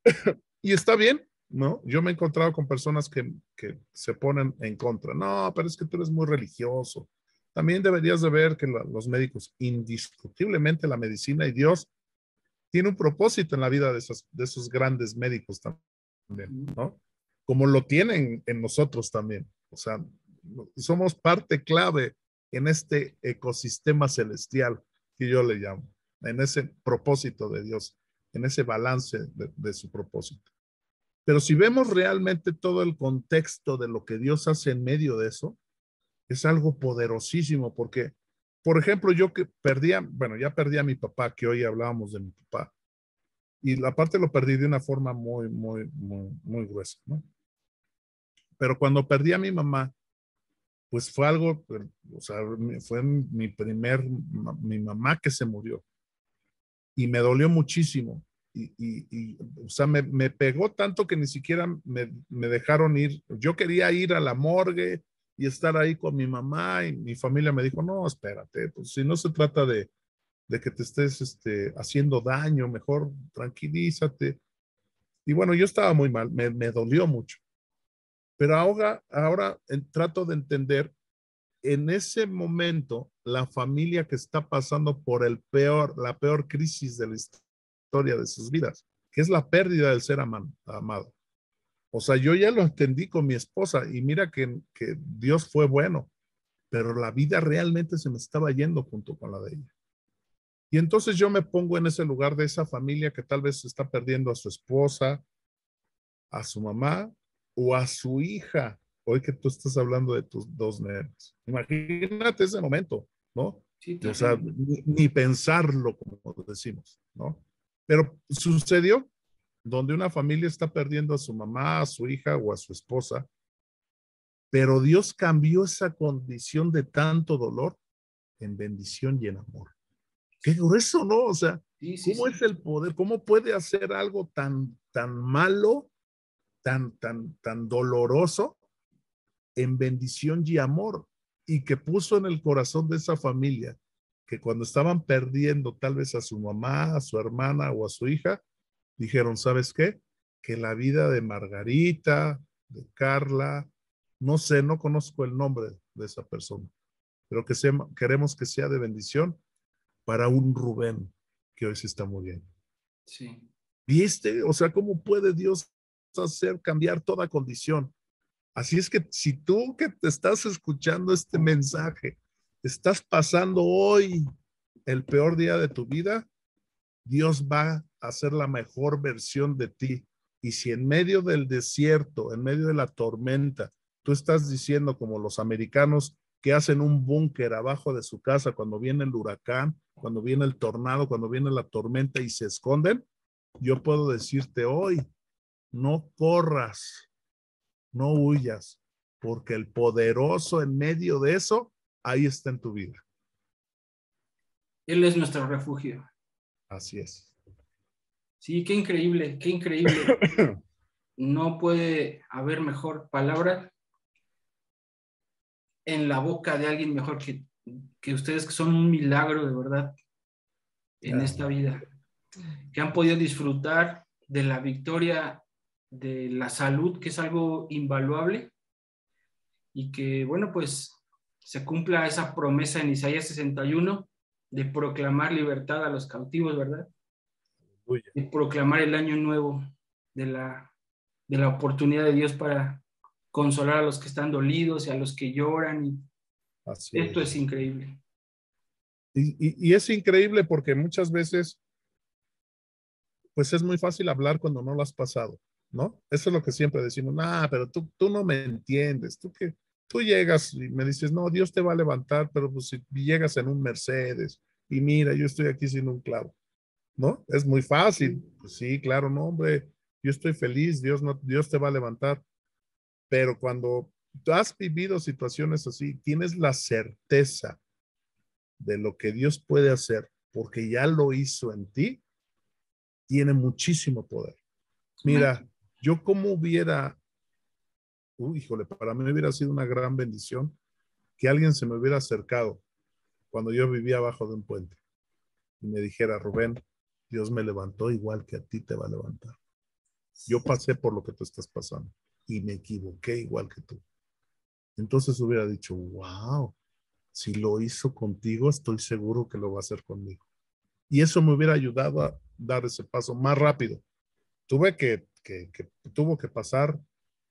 A: y está bien, ¿no? Yo me he encontrado con personas que, que, se ponen en contra. No, pero es que tú eres muy religioso. También deberías de ver que los médicos, indiscutiblemente la medicina y Dios, tiene un propósito en la vida de esos, de esos grandes médicos también, ¿no? Como lo tienen en nosotros también. O sea, somos parte clave en este ecosistema celestial que yo le llamo, en ese propósito de Dios, en ese balance de su propósito. Pero si vemos realmente todo el contexto de lo que Dios hace en medio de eso, es algo poderosísimo porque, por ejemplo, yo que perdía, bueno, ya perdí a mi papá, que hoy hablábamos de mi papá, y la parte lo perdí de una forma muy, muy, muy, gruesa, ¿no? Pero cuando perdí a mi mamá, pues fue algo, o sea, fue mi primer, mi mamá que se murió. Y me dolió muchísimo y, o sea, me, me, pegó tanto que ni siquiera me, me, dejaron ir. Yo quería ir a la morgue y estar ahí con mi mamá y mi familia me dijo, no, espérate, pues si no se trata de, de que te estés este, haciendo daño, mejor tranquilízate. Y bueno, yo estaba muy mal, me, me dolió mucho. Pero ahora, ahora trato de entender en ese momento la familia que está pasando por el peor, la peor crisis de la historia de sus vidas, que es la pérdida del ser amado. O sea, yo ya lo entendí con mi esposa y mira que, que Dios fue bueno, pero la vida realmente se me estaba yendo junto con la de ella. Y entonces yo me pongo en ese lugar de esa familia que tal vez está perdiendo a su esposa, a su mamá o a su hija. Hoy que tú estás hablando de tus dos nenes. Imagínate ese momento, ¿no? o sea, ni, ni, pensarlo, como decimos, ¿no? Pero sucedió donde una familia está perdiendo a su mamá, a su hija o a su esposa, pero Dios cambió esa condición de tanto dolor en bendición y en amor. Qué grueso, ¿no? O sea, ¿cómo es el poder? ¿Cómo puede hacer algo tan, tan malo, tan, tan, tan doloroso en bendición y amor? Y que puso en el corazón de esa familia que cuando estaban perdiendo tal vez a su mamá, a su hermana o a su hija, dijeron, ¿sabes qué? Que la vida de Margarita, de Carla, no sé, no conozco el nombre de esa persona, pero que queremos que sea de bendición para un Rubén que hoy se está muriendo.
B: Sí.
A: ¿Viste? O sea, ¿cómo puede Dios hacer cambiar toda condición? Así es que si tú que te estás escuchando este mensaje, estás pasando hoy el peor día de tu vida, Dios va a hacer la mejor versión de ti. Y si en medio del desierto, en medio de la tormenta, tú estás diciendo como los americanos que hacen un búnker abajo de su casa cuando viene el huracán, cuando viene el tornado, cuando viene la tormenta y se esconden, yo puedo decirte hoy, no corras, no huyas, porque el poderoso en medio de eso ahí está en tu vida.
B: Él es nuestro refugio.
A: Así es.
B: Sí, qué increíble, qué increíble. No puede haber mejor palabra en la boca de alguien mejor que, que ustedes, que son un milagro de verdad en esta vida, que han podido disfrutar de la victoria de la salud, que es algo invaluable, y que, bueno, pues se cumpla esa promesa en Isaías 61 de proclamar libertad a los cautivos, ¿verdad? De proclamar el año nuevo de la, de la oportunidad de Dios para consolar a los que están dolidos y a los que lloran. Esto es, increíble.
A: Y, y, es increíble porque muchas veces, pues es muy fácil hablar cuando no lo has pasado, ¿no? Eso es lo que siempre decimos, ah, pero tú, tú no me entiendes, tú que tú llegas y me dices, no, Dios te va a levantar, pero pues si llegas en un Mercedes y mira, yo estoy aquí sin un clavo, ¿no? Es muy fácil. Pues sí, claro, no, hombre, yo estoy feliz, Dios, no, Dios te va a levantar. Pero cuando tú has vivido situaciones así, tienes la certeza de lo que Dios puede hacer porque ya lo hizo en ti, tiene muchísimo poder. Mira, yo como hubiera uy, híjole, para mí hubiera sido una gran bendición que alguien se me hubiera acercado cuando yo vivía abajo de un puente y me dijera, Rubén, Dios me levantó igual que a ti te va a levantar. Yo pasé por lo que tú estás pasando y me equivoqué igual que tú. Entonces hubiera dicho, wow, si lo hizo contigo, estoy seguro que lo va a hacer conmigo. Y eso me hubiera ayudado a dar ese paso más rápido. Tuve que, que, que tuvo que pasar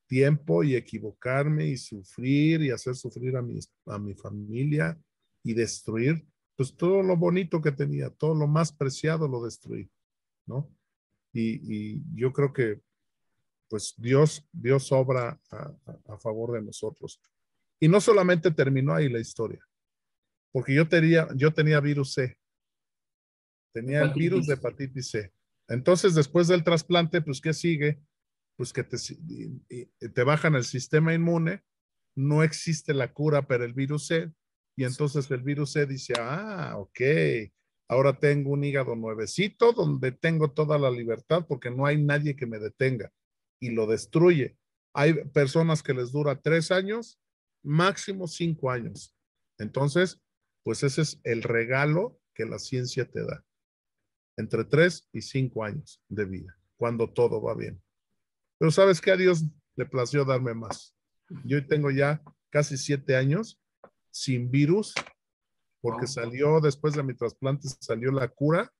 A: tiempo y equivocarme y sufrir y hacer sufrir a mi, a mi familia y destruir, pues todo lo bonito que tenía, todo lo más preciado lo destruí, ¿no? Y, yo creo que pues Dios, Dios obra a, favor de nosotros. Y no solamente terminó ahí la historia, porque yo tenía, yo tenía virus C, tenía el virus de hepatitis C. Entonces, después del trasplante, pues, ¿qué sigue? pues que te, te bajan el sistema inmune, no existe la cura para el virus C, y entonces el virus C dice, ah, ok, ahora tengo un hígado nuevecito donde tengo toda la libertad porque no hay nadie que me detenga y lo destruye. Hay personas que les dura tres años, máximo cinco años. Entonces, pues ese es el regalo que la ciencia te da. Entre tres y cinco años de vida, cuando todo va bien. Pero sabes que a Dios le plació darme más. Yo tengo ya casi siete años sin virus, porque salió después de mi trasplante, salió la cura,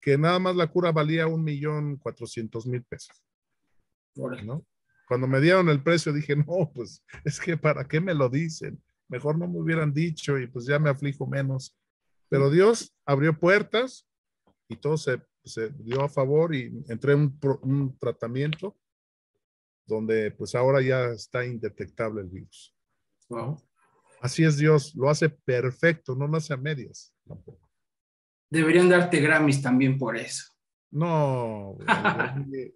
A: que nada más la cura valía un millón cuatrocientos mil pesos. ¿no? Cuando me dieron el precio dije, no, pues es que para qué me lo dicen, mejor no me hubieran dicho y pues ya me aflijo menos. Pero Dios abrió puertas y todo se, dio a favor y entré en un, un tratamiento donde pues ahora ya está indetectable el virus. Así es Dios, lo hace perfecto, no lo hace a medias.
B: Deberían darte Grammys también por eso.
A: No,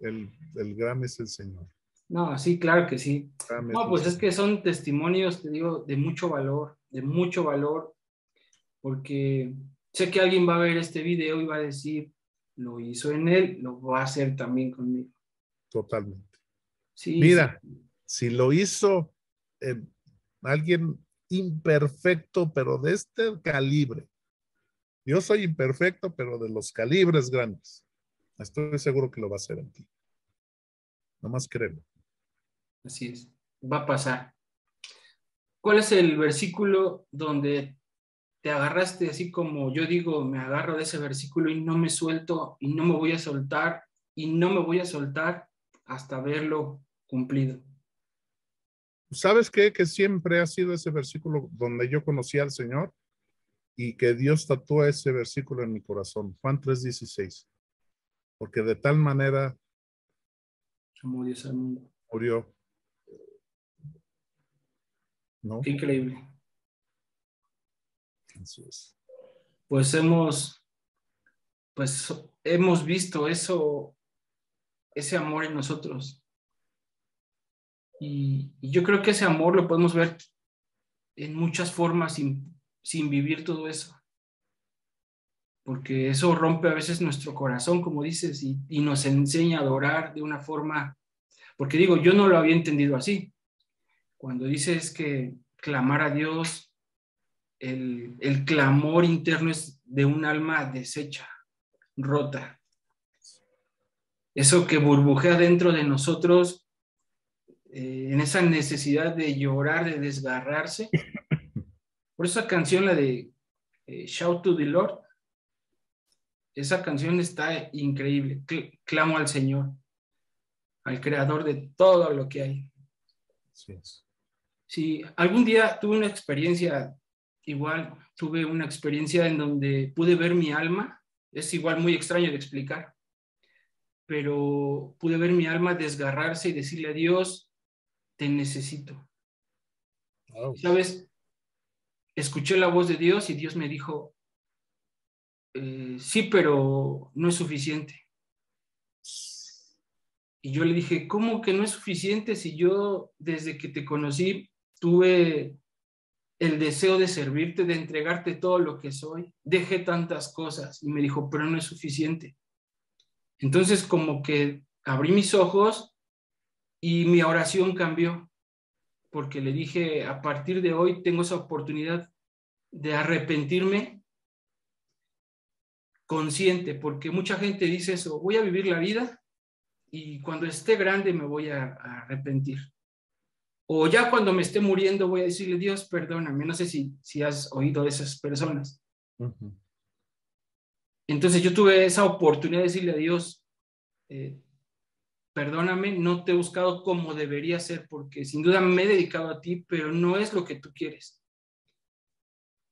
A: el, el, Grammy es el Señor.
B: No, sí, claro que sí. no, pues es que son testimonios, te digo, de mucho valor, de mucho valor, porque sé que alguien va a ver este video y va a decir, lo hizo en él, lo va a hacer también conmigo.
A: Totalmente. Mira, si lo hizo eh, alguien imperfecto, pero de este calibre. Yo soy imperfecto, pero de los calibres grandes. Estoy seguro que lo va a hacer en ti. más créelo.
B: Así es. Va a pasar. ¿Cuál es el versículo donde te agarraste así como yo digo, me agarro de ese versículo y no me suelto y no me voy a soltar y no me voy a soltar hasta verlo cumplido.
A: ¿Sabes qué? Que siempre ha sido ese versículo donde yo conocí al Señor y que Dios tatúa ese versículo en mi corazón. Juan 3:16. Porque de tal manera Murió.
B: ¿No? Qué increíble.
A: Así es.
B: Pues hemos, pues hemos visto eso, ese amor en nosotros. Y, yo creo que ese amor lo podemos ver en muchas formas sin, sin vivir todo eso. Porque eso rompe a veces nuestro corazón, como dices, y, nos enseña a adorar de una forma, porque digo, yo no lo había entendido así. Cuando dices que clamar a Dios, el, el clamor interno es de un alma deshecha, rota. Eso que burbujea dentro de nosotros eh, en esa necesidad de llorar, de desgarrarse. Por esa canción, la de eh, Shout to the Lord, esa canción está increíble. Clamo al Señor, al creador de todo lo que hay. Sí, algún día tuve una experiencia, igual tuve una experiencia en donde pude ver mi alma, es igual muy extraño de explicar, pero pude ver mi alma desgarrarse y decirle a Dios, te necesito. ¿Sabes? Escuché la voz de Dios y Dios me dijo, eh, sí, pero no es suficiente. Y yo le dije, ¿cómo que no es suficiente si yo desde que te conocí tuve el deseo de servirte, de entregarte todo lo que soy? Dejé tantas cosas. Y me dijo, pero no es suficiente. Entonces como que abrí mis ojos y mi oración cambió, porque le dije, a partir de hoy tengo esa oportunidad de arrepentirme consciente, porque mucha gente dice eso, voy a vivir la vida y cuando esté grande me voy a, arrepentir. O ya cuando me esté muriendo voy a decirle, Dios, perdóname. No sé si, si has oído de esas personas. Entonces yo tuve esa oportunidad de decirle a Dios, eh, perdóname, no te he buscado como debería ser, porque sin duda me he dedicado a ti, pero no es lo que tú quieres.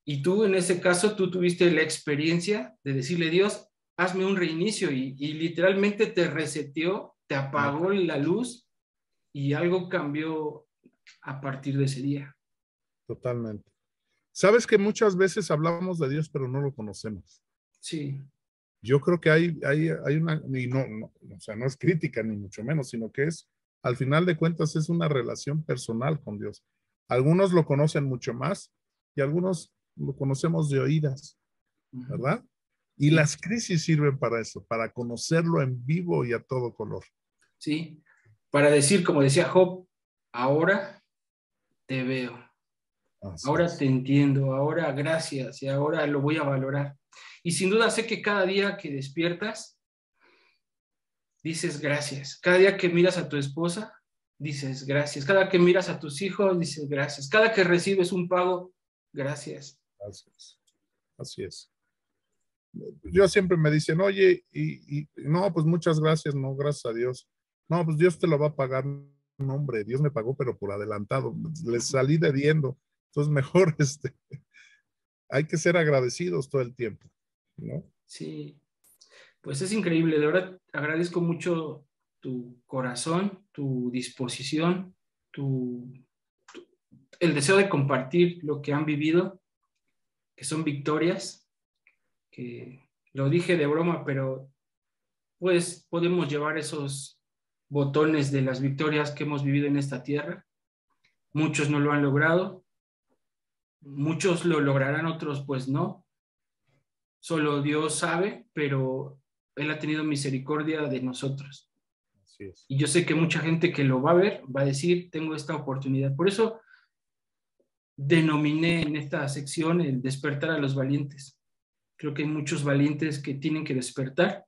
B: Y tú en ese caso, tú tuviste la experiencia de decirle, Dios, hazme un reinicio y, literalmente te reseteó, te apagó la luz y algo cambió a partir de ese día.
A: Totalmente. Sabes que muchas veces hablamos de Dios, pero no lo conocemos.
B: Sí.
A: Yo creo que hay, hay, hay una, y no, no, o sea, no es crítica ni mucho menos, sino que es, al final de cuentas, es una relación personal con Dios. Algunos lo conocen mucho más y algunos lo conocemos de oídas, ¿verdad? Y las crisis sirven para eso, para conocerlo en vivo y a todo color.
B: Sí, para decir, como decía Job, ahora te veo, ahora te entiendo, ahora gracias y ahora lo voy a valorar. Y sin duda sé que cada día que despiertas, dices gracias. Cada día que miras a tu esposa, dices gracias. Cada que miras a tus hijos, dices gracias. Cada que recibes un pago, gracias.
A: Gracias. Así es yo siempre me dicen, oye, y, no, pues muchas gracias, no, gracias a Dios. No, pues Dios te lo va a pagar. No, hombre, Dios me pagó, pero por adelantado. Les salí debiendo. Entonces, mejor este, hay que ser agradecidos todo el tiempo, ¿no?
B: Sí, pues es increíble. De verdad, agradezco mucho tu corazón, tu disposición, tu, el deseo de compartir lo que han vivido, que son victorias que lo dije de broma, pero pues podemos llevar esos botones de las victorias que hemos vivido en esta tierra. Muchos no lo han logrado, muchos lo lograrán, otros pues no. Solo Dios sabe, pero Él ha tenido misericordia de nosotros. Y yo sé que mucha gente que lo va a ver va a decir, tengo esta oportunidad. Por eso denominé en esta sección el despertar a los valientes Creo que hay muchos valientes que tienen que despertar.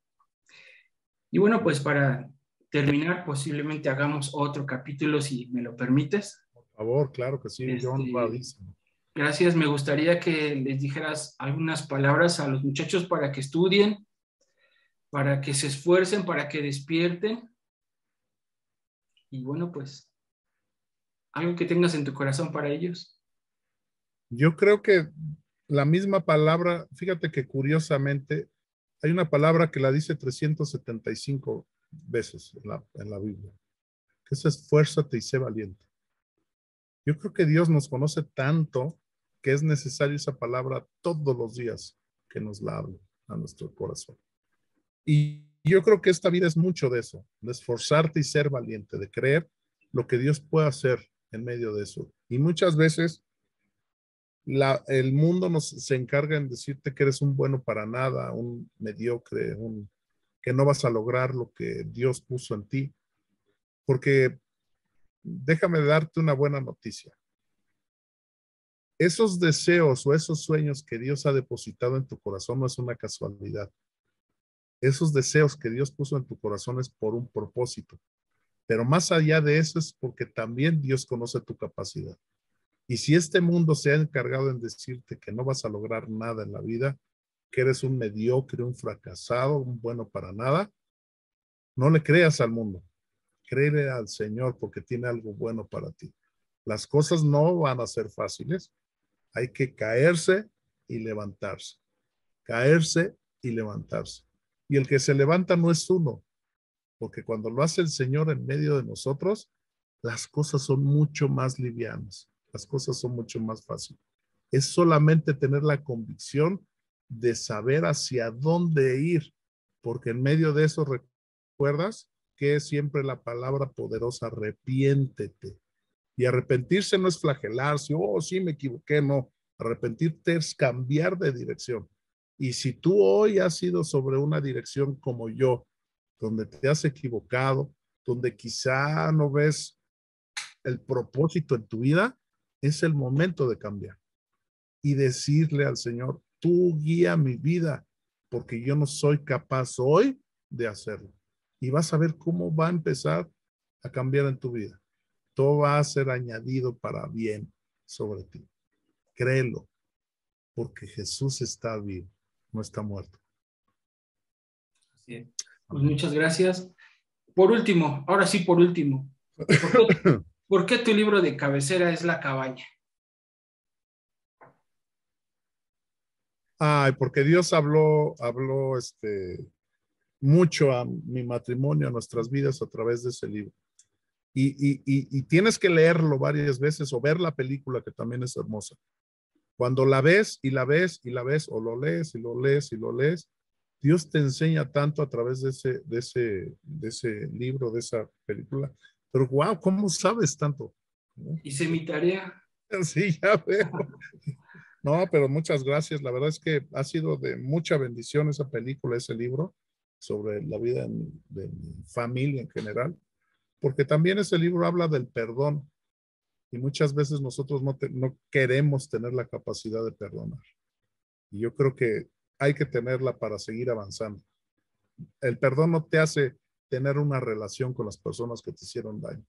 B: Y bueno, pues para terminar, posiblemente hagamos otro capítulo, si me lo permites.
A: Por favor, claro que sí, John
B: este, Gracias, me gustaría que les dijeras algunas palabras a los muchachos para que estudien, para que se esfuercen, para que despierten. Y bueno, pues, algo que tengas en tu corazón para ellos.
A: Yo creo que la misma palabra, fíjate que curiosamente hay una palabra que la dice 375 veces en la, en la Biblia, que es esfuérzate y sé valiente. Yo creo que Dios nos conoce tanto que es necesario esa palabra todos los días que nos la hable a nuestro corazón. Y yo creo que esta vida es mucho de eso, de esforzarte y ser valiente, de creer lo que Dios puede hacer en medio de eso. Y muchas veces el mundo nos se encarga en decirte que eres un bueno para nada, un mediocre, un, que no vas a lograr lo que Dios puso en ti. Porque déjame darte una buena noticia. Esos deseos o esos sueños que Dios ha depositado en tu corazón no es una casualidad. Esos deseos que Dios puso en tu corazón es por un propósito. Pero más allá de eso es porque también Dios conoce tu capacidad. Y si este mundo se ha encargado en decirte que no vas a lograr nada en la vida, que eres un mediocre, un fracasado, un bueno para nada, no le creas al mundo. Créele al Señor porque tiene algo bueno para ti. Las cosas no van a ser fáciles. Hay que caerse y levantarse. Caerse y levantarse. Y el que se levanta no es uno, porque cuando lo hace el Señor en medio de nosotros, las cosas son mucho más livianas, las cosas son mucho más fáciles. Es solamente tener la convicción de saber hacia dónde ir, porque en medio de eso recuerdas que es siempre la palabra poderosa, arrepiéntete. Y arrepentirse no es flagelarse, oh, sí, me equivoqué, no. Arrepentirte es cambiar de dirección. Y si tú hoy has ido sobre una dirección como yo, donde te has equivocado, donde quizá no ves el propósito en tu vida, es el momento de cambiar y decirle al Señor, tú guía mi vida, porque yo no soy capaz hoy de hacerlo. Y vas a ver cómo va a empezar a cambiar en tu vida. Todo va a ser añadido para bien sobre ti. Créelo, porque Jesús está vivo no está muerto.
B: Así Pues muchas gracias. Por último, ahora sí, por último, ¿por qué, tu libro de cabecera es La cabaña?
A: Ay, porque Dios habló, habló este, mucho a mi matrimonio, a nuestras vidas a través de ese libro. Y, y, y, tienes que leerlo varias veces o ver la película que también es hermosa. Cuando la ves y la ves y la ves o lo lees y lo lees y lo lees, Dios te enseña tanto a través de ese, de ese, de ese libro, de esa película. Pero wow, ¿cómo sabes tanto?
B: Hice mi tarea.
A: Sí, ya veo. No, pero muchas gracias. La verdad es que ha sido de mucha bendición esa película, ese libro sobre la vida de mi familia en general, porque también ese libro habla del perdón y muchas veces nosotros no, no queremos tener la capacidad de perdonar. Y yo creo que hay que tenerla para seguir avanzando. El perdón no te hace tener una relación con las personas que te hicieron daño,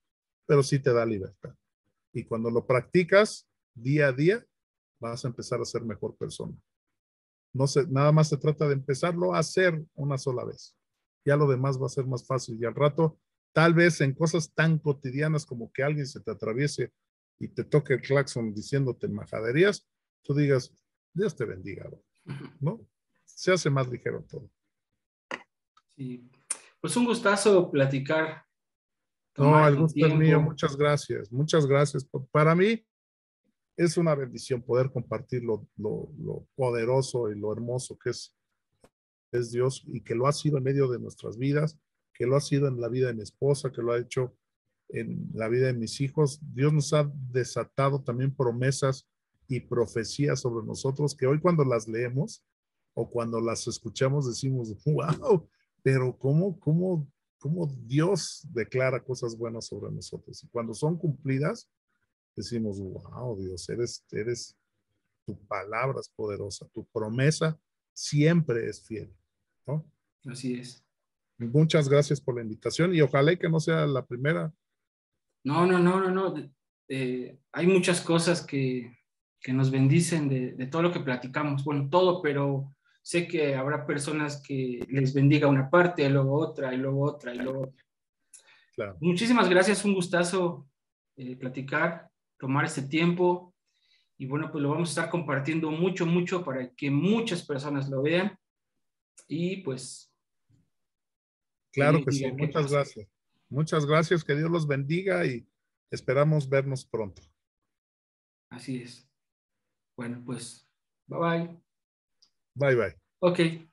A: pero sí te da libertad. Y cuando lo practicas día a día, vas a empezar a ser mejor persona. No se, nada más se trata de empezarlo a hacer una sola vez. Ya lo demás va a ser más fácil y al rato, tal vez en cosas tan cotidianas como que alguien se te atraviese y te toque el claxon diciéndote majaderías, tú digas, Dios te bendiga, ¿no? Se hace más ligero todo.
B: Sí, pues un gustazo platicar.
A: No, el gusto es mío, muchas gracias, muchas gracias. Para mí es una bendición poder compartir lo, lo, lo poderoso y lo hermoso que es, es Dios y que lo ha sido en medio de nuestras vidas, que lo ha sido en la vida de mi esposa, que lo ha hecho en la vida de mis hijos. Dios nos ha desatado también promesas y profecías sobre nosotros que hoy cuando las leemos o cuando las escuchamos decimos, wow, pero ¿cómo, cómo, cómo Dios declara cosas buenas sobre nosotros? Y cuando son cumplidas, decimos, wow, Dios, eres, eres, tu palabra es poderosa, tu promesa siempre es fiel. ¿no?
B: Así es.
A: Muchas gracias por la invitación y ojalá que no sea la primera
B: no, no, no, no, no. Eh, hay muchas cosas que, nos bendicen de, todo lo que platicamos. Bueno, todo, pero sé que habrá personas que les bendiga una parte, y luego otra, y luego otra, y luego otra. Claro. Muchísimas gracias, un gustazo eh, platicar, tomar este tiempo. Y bueno, pues lo vamos a estar compartiendo mucho, mucho para que muchas personas lo vean. Y pues.
A: Claro que sí, muchas gracias. Muchas gracias, que Dios los bendiga y esperamos vernos pronto.
B: Así es. Bueno, pues, bye bye.
A: Bye bye.
B: Ok.